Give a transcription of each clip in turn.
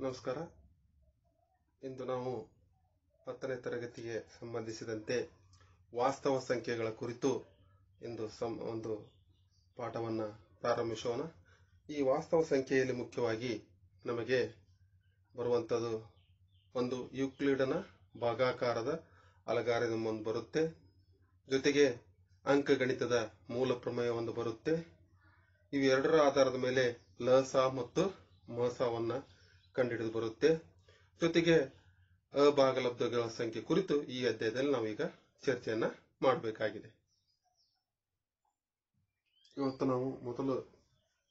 ನಮಸ್ಕಾರ. ಇಂದು ನಾವು ಹತ್ತನೇ ತರಗತಿಗೆ ಸಂಬಂಧಿಸಿದಂತೆ ವಾಸ್ತವ ಸಂಖ್ಯೆಗಳ ಕುರಿತು ಇಂದು ಸಂ- ಒಂದು ಪಾಠವನ್ನು ಪ್ರಾರಂಭಿಸೋಣ. ಈ ವಾಸ್ತವ ಸಂಖ್ಯೆಯಲ್ಲಿ ಮುಖ್ಯವಾಗಿ ನಮಗೆ ಬರುವಂಥದ್ದು ಒಂದು ಯುಕ್ಲಿಡನ ಭಾಗಾಕಾರದ ಅಲಗಾರಿದಮ್ ಒಂದು ಬರುತ್ತೆ. ಜೊತೆಗೆ ಅಂಕಗಣಿತದ ಮೂಲ ಪ್ರಮೇಯ ಒಂದು ಬರುತ್ತೆ. ಇವೆರಡರ ಆಧಾರದ ಮೇಲೆ ಲಸ ಮತ್ತು ಮಸವನ್ನ ಕಂಡುಹಿಡಿದು ಬರುತ್ತೆ. ಜೊತೆಗೆ ಅಭಾಗಲಬ್ಧಗಳ ಸಂಖ್ಯೆ ಕುರಿತು ಈ ಅಧ್ಯಾಯದಲ್ಲಿ ನಾವೀಗ ಚರ್ಚೆಯನ್ನ ಮಾಡಬೇಕಾಗಿದೆ. ಇವತ್ತು ನಾವು ಮೊದಲು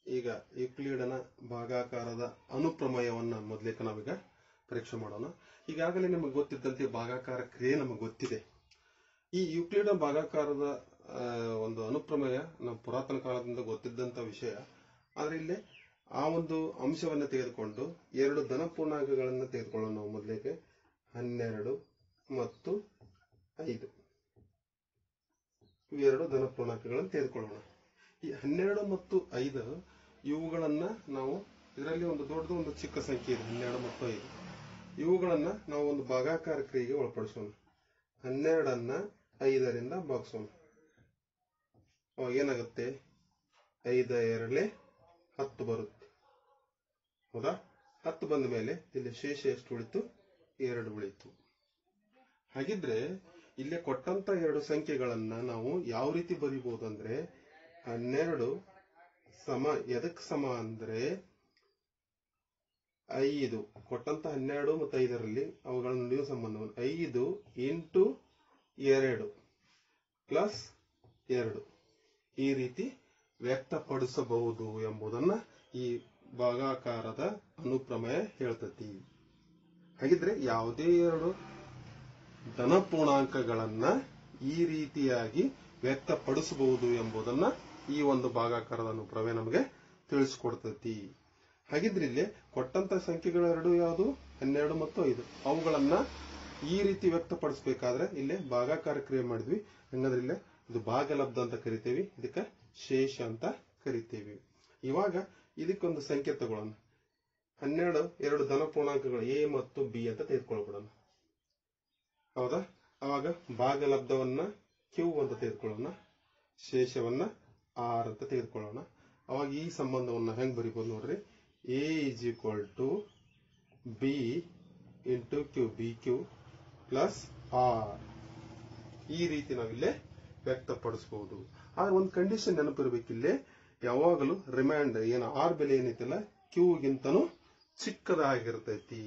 ಈಗ ಯುಕ್ಲಿಡನ ಭಾಗಾಕಾರದ ಅನುಪ್ರಮೇಯವನ್ನ ಮೊದಲೇಕ ನಾವೀಗ ಪರೀಕ್ಷೆ ಮಾಡೋಣ. ಈಗಾಗಲೇ ನಿಮಗೆ ಗೊತ್ತಿದ್ದಂತೆ ಭಾಗಾಕಾರ ಕ್ರಿಯೆ ನಮಗೆ ಗೊತ್ತಿದೆ. ಈ ಯುಕ್ಲಿಡ ಭಾಗಾಕಾರದ ಒಂದು ಅನುಪ್ರಮೇಯ ನಮ್ಮ ಪುರಾತನ ಕಾಲದಿಂದ ಗೊತ್ತಿದ್ದಂತ ವಿಷಯ. ಆದ್ರೆ ಇಲ್ಲಿ ಆ ಒಂದು ಅಂಶವನ್ನು ತೆಗೆದುಕೊಂಡು ಎರಡು ಧನ ಪೂರ್ಣಾಂಕಗಳನ್ನು ತೆಗೆದುಕೊಳ್ಳೋಣ ನಾವು ಮೊದಲಿಗೆ. ಹನ್ನೆರಡು ಮತ್ತು ಐದು. ಇವೆರಡು ಧನ ಪೂರ್ಣಾಂಕಗಳನ್ನು ತೆಗೆದುಕೊಳ್ಳೋಣ. ಈ ಹನ್ನೆರಡು ಮತ್ತು ಐದು, ಇವುಗಳನ್ನ ನಾವು ಇದರಲ್ಲಿ ಒಂದು ದೊಡ್ಡದು ಒಂದು ಚಿಕ್ಕ ಸಂಖ್ಯೆ ಇದೆ, ಹನ್ನೆರಡು ಮತ್ತು ಐದು. ಇವುಗಳನ್ನ ನಾವು ಒಂದು ಭಾಗಾಕಾರ ಕ್ರಿಯೆಗೆ ಒಳಪಡಿಸೋಣ. ಹನ್ನೆರಡನ್ನ ಐದರಿಂದ ಭಾಗಿಸೋಣ. ಅವಾಗ ಏನಾಗುತ್ತೆ? ಐದ ಎರಡಲೆ ಹತ್ತು ಬರುತ್ತೆ. ಹೌದಾ? ಹತ್ತು ಬಂದ ಮೇಲೆ ಇಲ್ಲಿ ಶೇಷ ಎಷ್ಟು ಉಳಿತು? ಎರಡು ಉಳಿತು. ಹಾಗಿದ್ರೆ ಇಲ್ಲಿ ಕೊಟ್ಟಂತ ಎರಡು ಸಂಖ್ಯೆಗಳನ್ನ ನಾವು ಯಾವ ರೀತಿ ಬರೀಬಹುದು ಅಂದ್ರೆ ಹನ್ನೆರಡು ಸಮ, ಎದಕ್ ಸಮ ಅಂದ್ರೆ ಐದು. ಕೊಟ್ಟಂತ ಹನ್ನೆರಡು ಮತ್ತು ಐದರಲ್ಲಿ ಅವುಗಳನ್ನು ನೀವು ಸಂಬಂಧವನ್ನು ಐದು ಇಂಟು ಎರಡು ಪ್ಲಸ್ ಎರಡು ಈ ರೀತಿ ವ್ಯಕ್ತಪಡಿಸಬಹುದು ಎಂಬುದನ್ನ ಈ ಭಾಗಾಕಾರದ ಅನುಪ್ರಮೇಯ ಹೇಳ್ತತಿ. ಹಾಗಿದ್ರೆ ಯಾವುದೇ ಎರಡು ಧನ ಪೂರ್ಣಾಂಕಗಳನ್ನ ಈ ರೀತಿಯಾಗಿ ವ್ಯಕ್ತಪಡಿಸಬಹುದು ಎಂಬುದನ್ನ ಈ ಒಂದು ಭಾಗಾಕಾರದ ಅನುಪ್ರಮೇಯ ನಮಗೆ ತಿಳಿಸ್ಕೊಡ್ತತಿ. ಹಾಗಿದ್ರೆ ಇಲ್ಲಿ ಕೊಟ್ಟಂತ ಸಂಖ್ಯೆಗಳೆರಡು ಯಾವುದು? ಹನ್ನೆರಡು ಮತ್ತು ಐದು. ಅವುಗಳನ್ನ ಈ ರೀತಿ ವ್ಯಕ್ತಪಡಿಸಬೇಕಾದ್ರೆ ಇಲ್ಲಿ ಭಾಗಾಕಾರ ಕ್ರಿಯೆ ಮಾಡಿದ್ವಿ. ಹಂಗಂದ್ರೆ ಇಲ್ಲಿ ಇದು ಭಾಗಲಬ್ಧ ಅಂತ ಕರಿತೇವಿ. ಇದಕ್ಕೆ ಶೇಷ ಅಂತ ಕರಿತೇವೆ. ಇವಾಗ ಇದಕ್ಕೊಂದು ಸಂಖ್ಯೆ ತಗೊಳ್ಳೋಣ. ಹನ್ನೆರಡು, ಎರಡು ಧನ ಪೂರ್ಣಾಂಕಗಳು ಎ ಮತ್ತು ಬಿ ಅಂತ ತೆಗೆದುಕೊಳ್ಬಿಡೋಣ. ಹೌದಾ? ಅವಾಗ ಭಾಗಲಬ್ಧವನ್ನ ಕ್ಯೂ ಅಂತ ತೆಗೆದುಕೊಳ್ಳೋಣ. ಶೇಷವನ್ನ ಆರ್ ಅಂತ ತೆಗೆದುಕೊಳ್ಳೋಣ. ಅವಾಗ ಈ ಸಂಬಂಧವನ್ನ ಹೆಂಗ್ ಬರಿಬೋದು ನೋಡ್ರಿ. A is equal to B into Q, B Q plus R. ಈ ರೀತಿ ನಾವಿಲ್ಲೇ ವ್ಯಕ್ತಪಡಿಸಬಹುದು ಆದ್ರೆ ಒಂದು ಕಂಡೀಷನ್ ನೆನಪಿರ್ಬೇಕಿಲ್ಲೇ. ಯಾವಾಗಲೂ ರಿಮ್ಯಾಂಡ್ ಏನು ಆರ್ ಬೆಲೆ ಏನೈತಿಲ್ಲ ಕ್ಯೂಗಿಂತನೂ ಚಿಕ್ಕದಾಗಿರ್ತೈತಿ.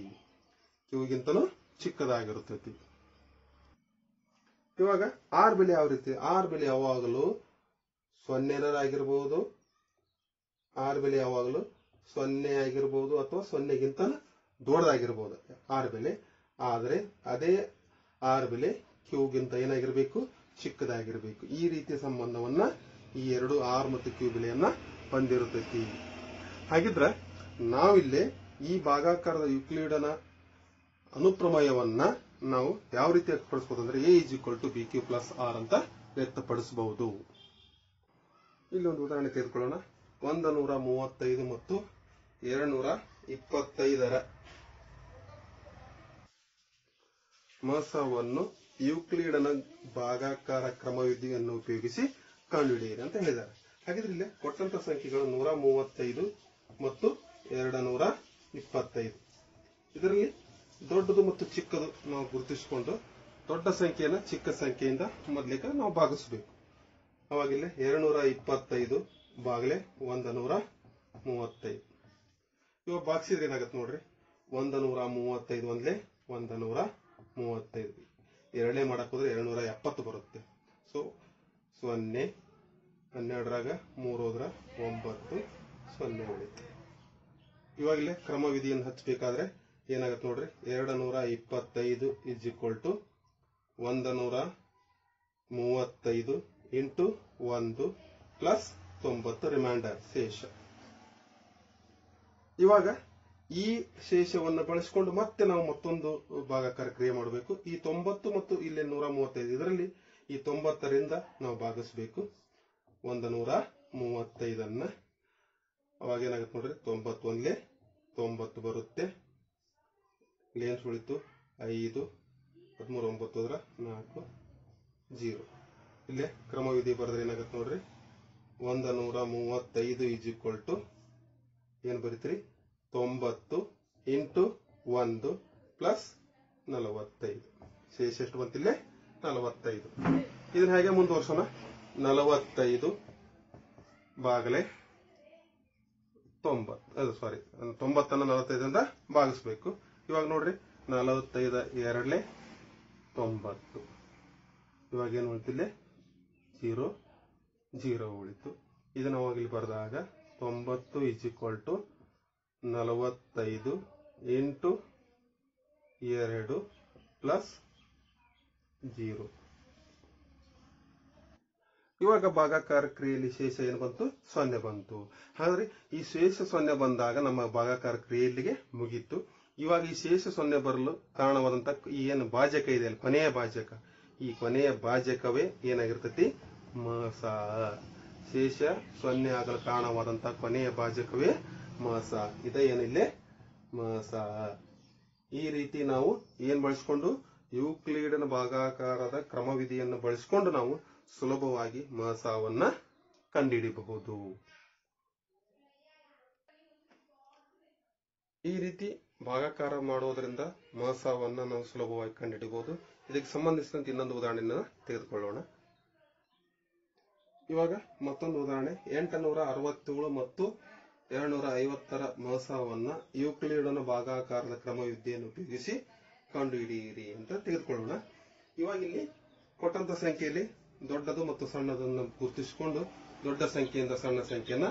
ಕ್ಯೂಗಿಂತನೂ ಚಿಕ್ಕದಾಗಿರ್ತೈತಿ. ಇವಾಗ ಆರ್ ಬೆಲೆ ಯಾವ ರೀತಿ? ಆರ್ ಬೆಲೆ ಯಾವಾಗಲೂ ಸೊನ್ನೆರಾಗಿರ್ಬೋದು ಆರ್ ಬೆಲೆ ಯಾವಾಗಲೂ ಸೊನ್ನೆ ಆಗಿರ್ಬೋದು ಅಥವಾ ಸೊನ್ನೆಗಿಂತ ದೊಡ್ಡದಾಗಿರ್ಬೋದು ಆರ್ ಬೆಲೆ. ಆದರೆ ಅದೇ ಆರ್ ಬೆಲೆ ಕ್ಯೂಗಿಂತ ಏನಾಗಿರ್ಬೇಕು? ಚಿಕ್ಕದಾಗಿರ್ಬೇಕು. ಈ ರೀತಿಯ ಸಂಬಂಧವನ್ನ ಈ ಎರಡು ಆರ್ ಮತ್ತು ಕ್ಯೂ ಬೆಲೆಯನ್ನ ಹೊಂದಿರುತ್ತೈತಿ ಹಾಗಿದ್ರೆ ನಾವಿಲ್ಲಿ ಈ ಭಾಗಾಕಾರದ ಯುಕ್ಲಿಡನ ಅನುಪ್ರಮೇಯವನ್ನ ನಾವು ಯಾವ ರೀತಿ ವ್ಯಕ್ತಪಡಿಸಬಹುದು ಅಂದ್ರೆ A is equal to B Q plus R ಅಂತ ವ್ಯಕ್ತಪಡಿಸಬಹುದು. ಇಲ್ಲಿ ಒಂದು ಉದಾಹರಣೆ ತೆಗೆದುಕೊಳ್ಳೋಣ. ಒಂದು ನೂರ ಮೂವತ್ತೈದು ಮತ್ತು ಎರಡ್ನೂರ ಇಪ್ಪತ್ತೈದರ ಮಸವನ್ನು ಯುಕ್ಲಿಡನ ಭಾಗಾಕಾರ ಕ್ರಮವಿಧಿಯನ್ನು ಉಪಯೋಗಿಸಿ ಕಂಡುಹಿಡಿಯಿರಿ ಅಂತ ಹೇಳಿದ್ದಾರೆ. ಹಾಗಿದ್ರೆ ಇಲ್ಲಿ ಕೊಟ್ಟಂತ ಸಂಖ್ಯೆಗಳು ನೂರ ಮೂವತ್ತೈದು ಮತ್ತು ಎರಡು ನೂರ ಇಪ್ಪತ್ತೈದು. ಇದರಲ್ಲಿ ದೊಡ್ಡದು ಮತ್ತು ಚಿಕ್ಕದು ನಾವು ಗುರುತಿಸಿಕೊಂಡು ದೊಡ್ಡ ಸಂಖ್ಯೆಯನ್ನ ಚಿಕ್ಕ ಸಂಖ್ಯೆಯಿಂದ ಮೊದಲಿಗೆ ನಾವು ಭಾಗಿಸಬೇಕು. ಅವಾಗಿಲ್ಲ ಎರಡುನೂರ ಇಪ್ಪತ್ತೈದು ಬಾಗಲೆ ಒಂದ ನೂರ ಮೂವತ್ತೈದು. ಇವಾಗ ಭಾಗಿಸಿದ್ರೆ ಏನಾಗತ್ತೆ ನೋಡ್ರಿ? ಒಂದ ನೂರ ಮೂವತ್ತೈದು ಒಂದ್ಲೆ ಒಂದ ನೂರ ಮೂವತ್ತೈದು. ಎರಡನೇ ಮಾಡಕ್ ಹೋದ್ರೆ ಎರಡು ನೂರ ಎಪ್ಪತ್ತು ಬರುತ್ತೆ. ಸೊ ಸೊನ್ನೆ, ಹನ್ನೆರಡರಾಗ ಮೂರು ಹೋದ್ರ ಒಂಬತ್ತು, ಸೊನ್ನೆ ಉಳಿತು. ಇವಾಗಲೇ ಕ್ರಮವಿಧಿಯನ್ನು ಹಚ್ಚಬೇಕಾದ್ರೆ ಏನಾಗತ್ತೆ ನೋಡ್ರಿ? ಎರಡು ನೂರ ಇಪ್ಪತ್ತೈದು ಇಸ್ ಈಕ್ವಲ್ ಟು ಒಂದು ನೂರ ಮೂವತ್ತೈದು ಇಂಟು ಒಂದು ಪ್ಲಸ್ ತೊಂಬತ್ತು ರಿಮೈಂಡರ್ ಶೇಷ. ಇವಾಗ ಈ ಶೇಷವನ್ನು ಬಳಸಿಕೊಂಡು ಮತ್ತೆ ನಾವು ಮತ್ತೊಂದು ಭಾಗಾಕಾರ ಕ್ರಿಯೆ ಮಾಡಬೇಕು. ಈ ತೊಂಬತ್ತು ಮತ್ತು ಇಲ್ಲಿ ನೂರ ಮೂವತ್ತೈದು. ಇದರಲ್ಲಿ ಈ ತೊಂಬತ್ತರಿಂದ ನಾವು ಭಾಗಿಸ್ಬೇಕು. ಒಂದು ನೂರ ಮೂವತ್ತೈದನ್ನ. ಅವಾಗ ಏನಾಗುತ್ತೆ ನೋಡ್ರಿ? ತೊಂಬತ್ತೊಂದ್ಲೆ ತೊಂಬತ್ತು ಬರುತ್ತೆ. ಲೇನ್ಸ್ ಉಳಿತು ಐದು. ಹದಿಮೂರು, ಒಂಬತ್ತು ಹೋದ್ರ ನಾಲ್ಕು, ಜೀರೋ. ಇಲ್ಲೇ ಕ್ರಮವಿಧಿ ಬರೆದ್ರೆ ಏನಾಗತ್ತೆ ನೋಡ್ರಿ? ಒಂದ ನೂರ ಮೂವತ್ತೈದು ಈಜ್ ಈಕ್ವಲ್ ಟು ಏನು ಬರೀತ್ರಿ? ತೊಂಬತ್ತು ಇಂಟು ಒಂದು ಪ್ಲಸ್ ನಲವತ್ತೈದು. ಶೇಷ ಎಷ್ಟು ಬಂತಿಲ್ಲೇ? ನಲವತ್ತೈದು. ಇದನ್ನ ಹೇಗೆ ಮುಂದುವರ್ಸೋಣ? ನಲವತ್ತೈದು ಬಾಗಲೆ ತೊಂಬತ್ತು, ಅದು ಸಾರಿ ತೊಂಬತ್ತನ್ನ ನಲವತ್ತೈದರಿಂದ ಭಾಗಿಸ್ಬೇಕು. ಇವಾಗ ನೋಡ್ರಿ, ನಲವತ್ತೈದ ಎರಡಲೆ ತೊಂಬತ್ತು. ಇವಾಗ ಏನು ಉಳಿತಿಲ್ಲ ಜೀರೋ ಜೀರೋ ಉಳಿತು. ಇದನ್ನ ಅವಾಗ ಇಲ್ಲಿ ಬರೆದಾಗ ತೊಂಬತ್ತು ಇಸ್ ಈಕ್ವಲ್ ಟು ನಲವತ್ತೈದು ಎಂಟು ಎರಡು ಪ್ಲಸ್ ಜೀರೋ. ಇವಾಗ ಭಾಗಾಕಾರ ಕ್ರಿಯೆಯಲ್ಲಿ ಶೇಷ ಏನು ಬಂತು? ಸೊನ್ನೆ ಬಂತು. ಹಾಗಾದ್ರೆ ಈ ಶೇಷ ಸೊನ್ನೆ ಬಂದಾಗ ನಮ್ಮ ಭಾಗಾಕಾರ ಕ್ರಿಯೆಯಲ್ಲಿಗೆ ಮುಗೀತು. ಇವಾಗ ಈ ಶೇಷ ಸೊನ್ನೆ ಬರಲು ಕಾರಣವಾದಂತ ಈ ಏನು ಭಾಜಕ ಇದೆ ಅಲ್ಲಿ, ಕೊನೆಯ ಭಾಜಕ. ಈ ಕೊನೆಯ ಭಾಜಕವೇ ಏನಾಗಿರ್ತತಿ? ಮಾಸ. ಶೇಷ ಸೊನ್ನೆ ಆಗಲು ಕಾರಣವಾದಂತ ಕೊನೆಯ ಭಾಜಕವೇ ಮಾಸ. ಇದೇ ಏನಿಲ್ಲೇ? ಮಾಸ. ಈ ರೀತಿ ನಾವು ಏನ್ ಬಳಸ್ಕೊಂಡು? ಯೂಕ್ಲಿಡನ ಭಾಗಾಕಾರದ ಕ್ರಮವಿಧಿಯನ್ನು ಬಳಸಿಕೊಂಡು ನಾವು ಸುಲಭವಾಗಿ ಮಸಾವನ್ನ ಕಂಡುಹಿಡಿಯಬಹುದು ಈ ರೀತಿ ಭಾಗಾಕಾರ ಮಾಡೋದ್ರಿಂದ ಮಹಸಾವನ್ನ ನಾವು ಸುಲಭವಾಗಿ ಕಂಡುಹಿಡಿಯಬಹುದು ಇದಕ್ಕೆ ಸಂಬಂಧಿಸಿದಂತೆ ಇನ್ನೊಂದು ಉದಾಹರಣೆಯನ್ನು ತೆಗೆದುಕೊಳ್ಳೋಣ. ಇವಾಗ ಮತ್ತೊಂದು ಉದಾಹರಣೆ. ಎಂಟುನೂರ ಅರವತ್ತೇಳು ಮತ್ತು ಎರಡ್ನೂರ ಐವತ್ತರ ಮಹಸಾವನ್ನ ಯೂಕ್ಲಿಡನ ಭಾಗಾಕಾರದ ಕ್ರಮವಿದ್ಯೆಯನ್ನು ಉಪಯೋಗಿಸಿ ಕಂಡುಹಿಡಿಯಿರಿ ಅಂತ ತೆಗೆದುಕೊಳ್ಳೋಣ. ಇವಾಗ ಇಲ್ಲಿ ಕೊಟ್ಟಂತ ಸಂಖ್ಯೆಯಲ್ಲಿ ದೊಡ್ಡದು ಮತ್ತು ಸಣ್ಣದನ್ನು ಗುರುತಿಸಿಕೊಂಡು ದೊಡ್ಡ ಸಂಖ್ಯೆಯಿಂದ ಸಣ್ಣ ಸಂಖ್ಯೆಯನ್ನ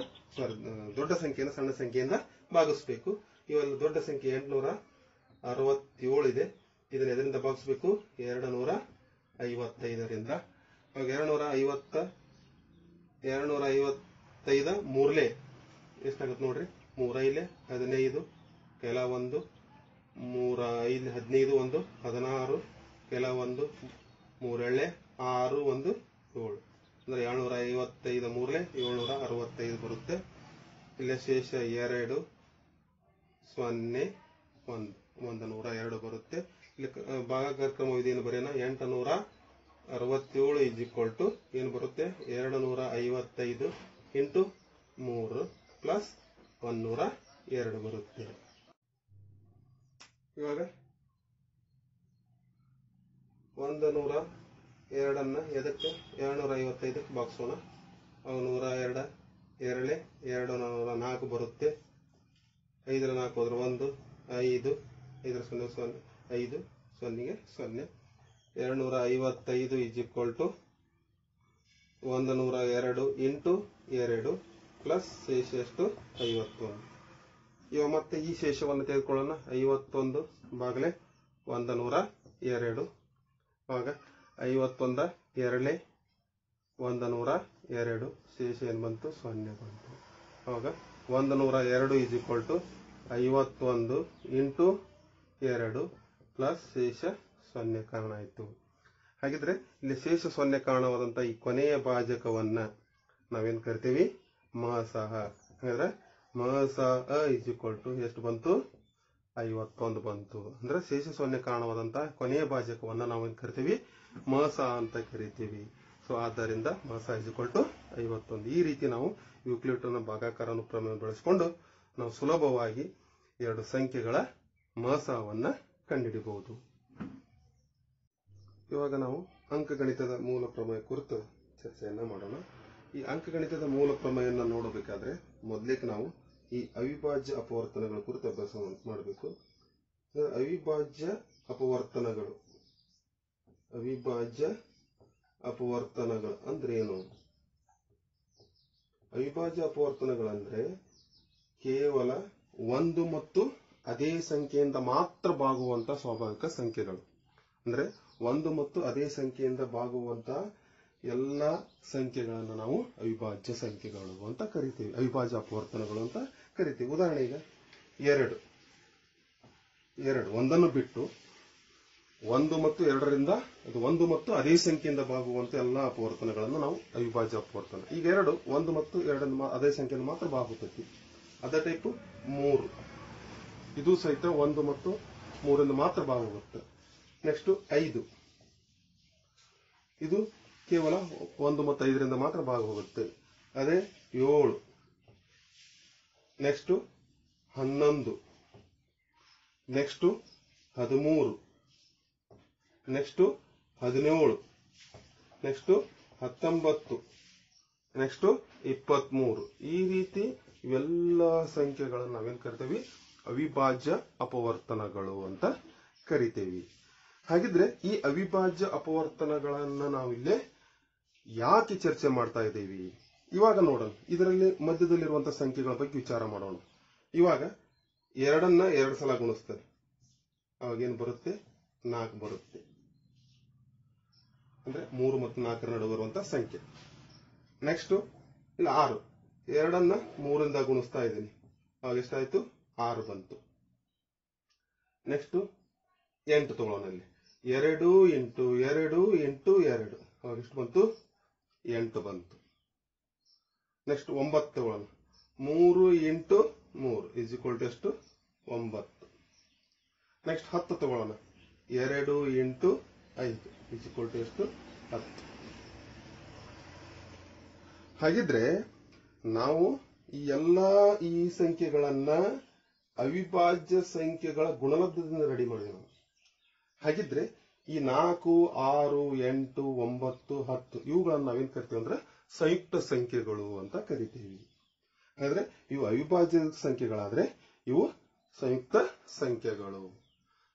ದೊಡ್ಡ ಸಂಖ್ಯೆಯನ್ನು ಸಣ್ಣ ಸಂಖ್ಯೆಯಿಂದ ಭಾಗಿಸ್ಬೇಕು. ಇವಾಗ ದೊಡ್ಡ ಸಂಖ್ಯೆ ಎಂಟುನೂರ ಅರವತ್ತೇಳು ಇದೆ. ಇದನ್ನ ಎದರಿಂದ ಭಾಗಿಸ್ಬೇಕು? ಎರಡು ನೂರ ಐವತ್ತೈದರಿಂದ. ಇವಾಗ ಎರಡು ನೂರ ಐವತ್ತ ಎರಡು ನೂರ ಐವತ್ತೈದ ಮೂರ್ಲೆ ಎಷ್ಟಾಗುತ್ತೆ ನೋಡ್ರಿ? ಮೂರೈಲೆ, ಹದಿನೈದು ಕೆಲವೊಂದು ಮೂರ ಐದು ಹದಿನೈದು ಒಂದು, ಹದಿನಾರು, ಕೆಲವೊಂದು, ಮೂರೆಳೆ, ಆರು, ಒಂದು, ಏಳು. ಅಂದ್ರೆ ಏಳ್ನೂರ ಐವತ್ತೈದು ಮೂರಲೆ ಏಳ್ನೂರ ಅರವತ್ತೈದು ಬರುತ್ತೆ. ಇಲ್ಲೇ ಶೇಷ ಎರಡು, ಸೊನ್ನೆ, ಒಂದು ಒಂದು ನೂರ ಎರಡು ಬರುತ್ತೆ. ಇಲ್ಲಿ ಕ- ಭಾಗಾಕಾರ ಕ್ರಮ ಇದೇನು ಬರೆಯೋಣ. ಎಂಟು ನೂರ ಅರವತ್ತೇಳು ಇಸ್ ಈಕ್ವಲ್ ಟು ಏನು ಬರುತ್ತೆ? ಎರಡು ನೂರ ಐವತ್ತೈದು ಇಂಟು ಮೂರು ಪ್ಲಸ್ ಒಂದೂರ ಎರಡು ಬರುತ್ತೆ. ಇವಾಗ ಒಂದು ನೂರ ಎರಡನ್ನ ಎದಕ್ಕೆ? ಎರಡ್ನೂರ ಐವತ್ತೈದಕ್ಕೆ ಬಾಗಿಸೋಣ ಅವು ನೂರ ಎರಡ, ಎರಳೆ, ಎರಡು ನೂರ ನಾಲ್ಕು ಬರುತ್ತೆ. ಐದರ ನಾಲ್ಕು ಹೋದ್ರೆ ಒಂದು, ಐದು, ಐದರ ಸೊನ್ನೆ ಸೊನ್ನೆ, ಐದು, ಸೊನ್ನೆಗೆ ಸೊನ್ನೆ. ಎರಡು ನೂರ ಐವತ್ತೈದು ಇಸ್ ಈಕ್ವಲ್ ಟು ಒಂದು ನೂರ ಎರಡು ಇಂಟು ಎರಡು ಪ್ಲಸ್ ಶೇಷ ಎಷ್ಟು ಐವತ್ತೊಂದು. ಇವಾಗ ಮತ್ತೆ ಈ ಶೇಷವನ್ನು ತೆಗೆದುಕೊಳ್ಳೋಣ. ಐವತ್ತೊಂದು ಬಾಗಲೆ ಒಂದು ನೂರ ಎರಡು. ಆಗ ಐವತ್ತೊಂದ ಎರಡೇ ಒಂದು ನೂರ ಎರಡು. ಶೇಷ ಏನು ಬಂತು? ಸೊನ್ನೆ ಬಂತು. ಆವಾಗ ಒಂದು ನೂರ ಎರಡು ಈಸ್ ಈಕ್ವಲ್ ಟು ಐವತ್ತೊಂದು ಇಂಟು ಎರಡು ಪ್ಲಸ್ ಶೇಷ ಸೊನ್ನೆ ಕಾರಣ ಆಯಿತು. ಹಾಗಿದ್ರೆ ಇಲ್ಲಿ ಶೇಷ ಸೊನ್ನೆ ಕಾರಣವಾದಂಥ ಈ ಕೊನೆಯ ಭಾಜಕವನ್ನು ನಾವೇನು ಕರಿತೀವಿ? ಮಹಾಸಹ ಹಾಗಾದ್ರೆ ಮಸಹ ಇಸ್ ಈಕ್ವಲ್ ಟು ಎಷ್ಟು ಬಂತು? ಐವತ್ತೊಂದು ಬಂತು. ಅಂದ್ರೆ ಶೇಷ ಸೊನ್ನೆ ಕಾರಣವಾದಂತ ಕೊನೆಯ ಭಾಜಕವನ್ನ ನಾವು ಕರಿತೀವಿ? ಮಸ ಅಂತ ಕರಿತೀವಿ. ಸೊ ಆದ್ದರಿಂದ ಮಸ ಇಸ್ ಈಕ್ವಲ್ ಟು ಐವತ್ತೊಂದು. ಈ ರೀತಿ ನಾವು ಯೂಕ್ಲಿಟನ ಭಾಗಾಕಾರ ಪ್ರಮೇಯ ಬಳಸಿಕೊಂಡು ನಾವು ಸುಲಭವಾಗಿ ಎರಡು ಸಂಖ್ಯೆಗಳ ಮಸವನ್ನ ಕಂಡುಹಿಡಿಬಹುದು. ಇವಾಗ ನಾವು ಅಂಕಗಣಿತದ ಮೂಲ ಪ್ರಮೇಯ ಕುರಿತು ಚರ್ಚೆಯನ್ನ ಮಾಡೋಣ. ಈ ಅಂಕಗಣಿತದ ಮೂಲ ಪ್ರಮೇಯವನ್ನು ನೋಡಬೇಕಾದ್ರೆ ಮೊದಲಿಗೆ ನಾವು ಈ ಅವಿಭಾಜ್ಯ ಅಪವರ್ತನಗಳ ಕುರಿತು ಅಭ್ಯಾಸ ಮಾಡಬೇಕು. ಅವಿಭಾಜ್ಯ ಅಪವರ್ತನಗಳು. ಅವಿಭಾಜ್ಯ ಅಪವರ್ತನಗಳು ಅಂದ್ರೆ ಏನು? ಅವಿಭಾಜ್ಯ ಅಪವರ್ತನಗಳಂದ್ರೆ ಕೇವಲ ಒಂದು ಮತ್ತು ಅದೇ ಸಂಖ್ಯೆಯಿಂದ ಮಾತ್ರ ಭಾಗುವಂತ ಸ್ವಾಭಾವಿಕ ಸಂಖ್ಯೆಗಳು. ಅಂದ್ರೆ ಒಂದು ಮತ್ತು ಅದೇ ಸಂಖ್ಯೆಯಿಂದ ಬಾಗುವಂತ ಎಲ್ಲ ಸಂಖ್ಯೆಗಳನ್ನು ನಾವು ಅವಿಭಾಜ್ಯ ಸಂಖ್ಯೆಗಳು ಅಂತ ಕರಿತೀವಿ. ಅವಿಭಾಜ್ಯ ಅಪವರ್ತನಗಳು ಅಂತ ಕರಿತೀವಿ. ಉದಾಹರಣೆಗೆ ಎರಡು. ಎರಡು. ಒಂದನ್ನು ಬಿಟ್ಟು ಒಂದು ಮತ್ತು ಎರಡರಿಂದ ಅದು ಒಂದು ಮತ್ತು ಅದೇ ಸಂಖ್ಯೆಯಿಂದ ಬಾಗುವಂತ ಎಲ್ಲ ಅಪವರ್ತನಗಳನ್ನು ನಾವು ಅವಿಭಾಜ್ಯ ಅಪವರ್ತನ. ಈಗ ಎರಡು, ಒಂದು ಮತ್ತು ಎರಡರಿಂದ ಅದೇ ಸಂಖ್ಯೆಯನ್ನು ಮಾತ್ರ ಬಾಗುತ್ತೈತಿ. ಅದೇ ಟೈಪ್ ಮೂರು. ಇದು ಸಹಿತ ಒಂದು ಮತ್ತು ಮೂರಿಂದ ಮಾತ್ರ ಬಾಗುತ್ತೆ. ನೆಕ್ಸ್ಟ್ ಐದು. ಇದು ಕೇವಲ ಒಂದು ಮತ್ತು ಐದರಿಂದ ಮಾತ್ರ ಭಾಗ ಹೋಗುತ್ತೆ. ಅದೇ ಏಳು. ನೆಕ್ಸ್ಟು ಹನ್ನೊಂದು. ನೆಕ್ಸ್ಟು ಹದಿಮೂರು. ನೆಕ್ಸ್ಟು ಹದಿನೇಳು. ನೆಕ್ಸ್ಟು ಹತ್ತೊಂಬತ್ತು. ನೆಕ್ಸ್ಟು ಇಪ್ಪತ್ಮೂರು. ಈ ರೀತಿ ಇವೆಲ್ಲ ಸಂಖ್ಯೆಗಳನ್ನು ನಾವೇನು ಕರಿತೀವಿ? ಅವಿಭಾಜ್ಯ ಅಪವರ್ತನಗಳು ಅಂತ ಕರಿತೀವಿ. ಹಾಗಿದ್ರೆ ಈ ಅವಿಭಾಜ್ಯ ಅಪವರ್ತನಗಳನ್ನು ನಾವಿಲ್ಲೇ ಯಾಕೆ ಚರ್ಚೆ ಮಾಡ್ತಾ ಇದ್ದೀವಿ? ಇವಾಗ ನೋಡೋಣ. ಇದರಲ್ಲಿ ಮಧ್ಯದಲ್ಲಿರುವಂತಹ ಸಂಖ್ಯೆಗಳ ಬಗ್ಗೆ ವಿಚಾರ ಮಾಡೋಣ. ಇವಾಗ ಎರಡನ್ನ ಎರಡು ಸಲ ಗುಣಿಸ್ತಾರೆ ಅವಾಗೇನು ಬರುತ್ತೆ? ನಾಲ್ಕು ಬರುತ್ತೆ. ಅಂದ್ರೆ ಮೂರು ಮತ್ತು ನಾಲ್ಕರ ನಡುವೆ ಬರುವಂತಹ ಸಂಖ್ಯೆ. ನೆಕ್ಸ್ಟ್ ಇಲ್ಲ, ಆರು. ಎರಡನ್ನ ಮೂರಿಂದ ಗುಣಿಸ್ತಾ ಇದ್ದೀನಿ. ಅವಾಗ ಎಷ್ಟಾಯ್ತು? ಆರು ಬಂತು. ನೆಕ್ಸ್ಟ್ ಎಂಟು ತಗೊಳ್ಳೋಣ ಅಲ್ಲಿ. ಎರಡು ಎಂಟು ಎರಡು ಎಂಟು, ಎರಡು. ಅವಾಗ ಎಷ್ಟು ಬಂತು? ಎಂಟು ಬಂತು. ನೆಕ್ಸ್ಟ್ ಒಂಬತ್ತು ತಗೊಳ್ಳೋಣ ಮೂರು ಇಂಟು ಮೂರು ಇಸ್ ಈಕ್ವಲ್ ಟು ಎಷ್ಟು? ಒಂಬತ್ತು. ನೆಕ್ಸ್ಟ್ ಹತ್ತು ತಗೊಳ್ಳೋಣ. ಎರಡು ಇಂಟು ಐದು ಇಸ್ ಈಕ್ವಲ್ ಟು ಎಷ್ಟು? ಹತ್ತು. ಹಾಗಿದ್ರೆ ನಾವು ಈ ಎಲ್ಲಾ ಈ ಸಂಖ್ಯೆಗಳನ್ನ ಅವಿಭಾಜ್ಯ ಸಂಖ್ಯೆಗಳ ಗುಣಲಬ್ಧದಿಂದ ರೆಡಿ ಮಾಡಿದ್ವಿ. ಹಾಗಿದ್ರೆ ಈ ನಾಲ್ಕು, ಆರು, ಎಂಟು, ಒಂಬತ್ತು, ಹತ್ತು ಇವುಗಳನ್ನ ನಾವೇನ್ ಕರಿತೀವಿ ಅಂದ್ರೆ ಸಂಯುಕ್ತ ಸಂಖ್ಯೆಗಳು ಅಂತ ಕರಿತೀವಿ. ಹಾಗಾದ್ರೆ ಇವು ಅವಿಭಾಜ್ಯ ಸಂಖ್ಯೆಗಳಾದ್ರೆ ಇವು ಸಂಯುಕ್ತ ಸಂಖ್ಯೆಗಳು.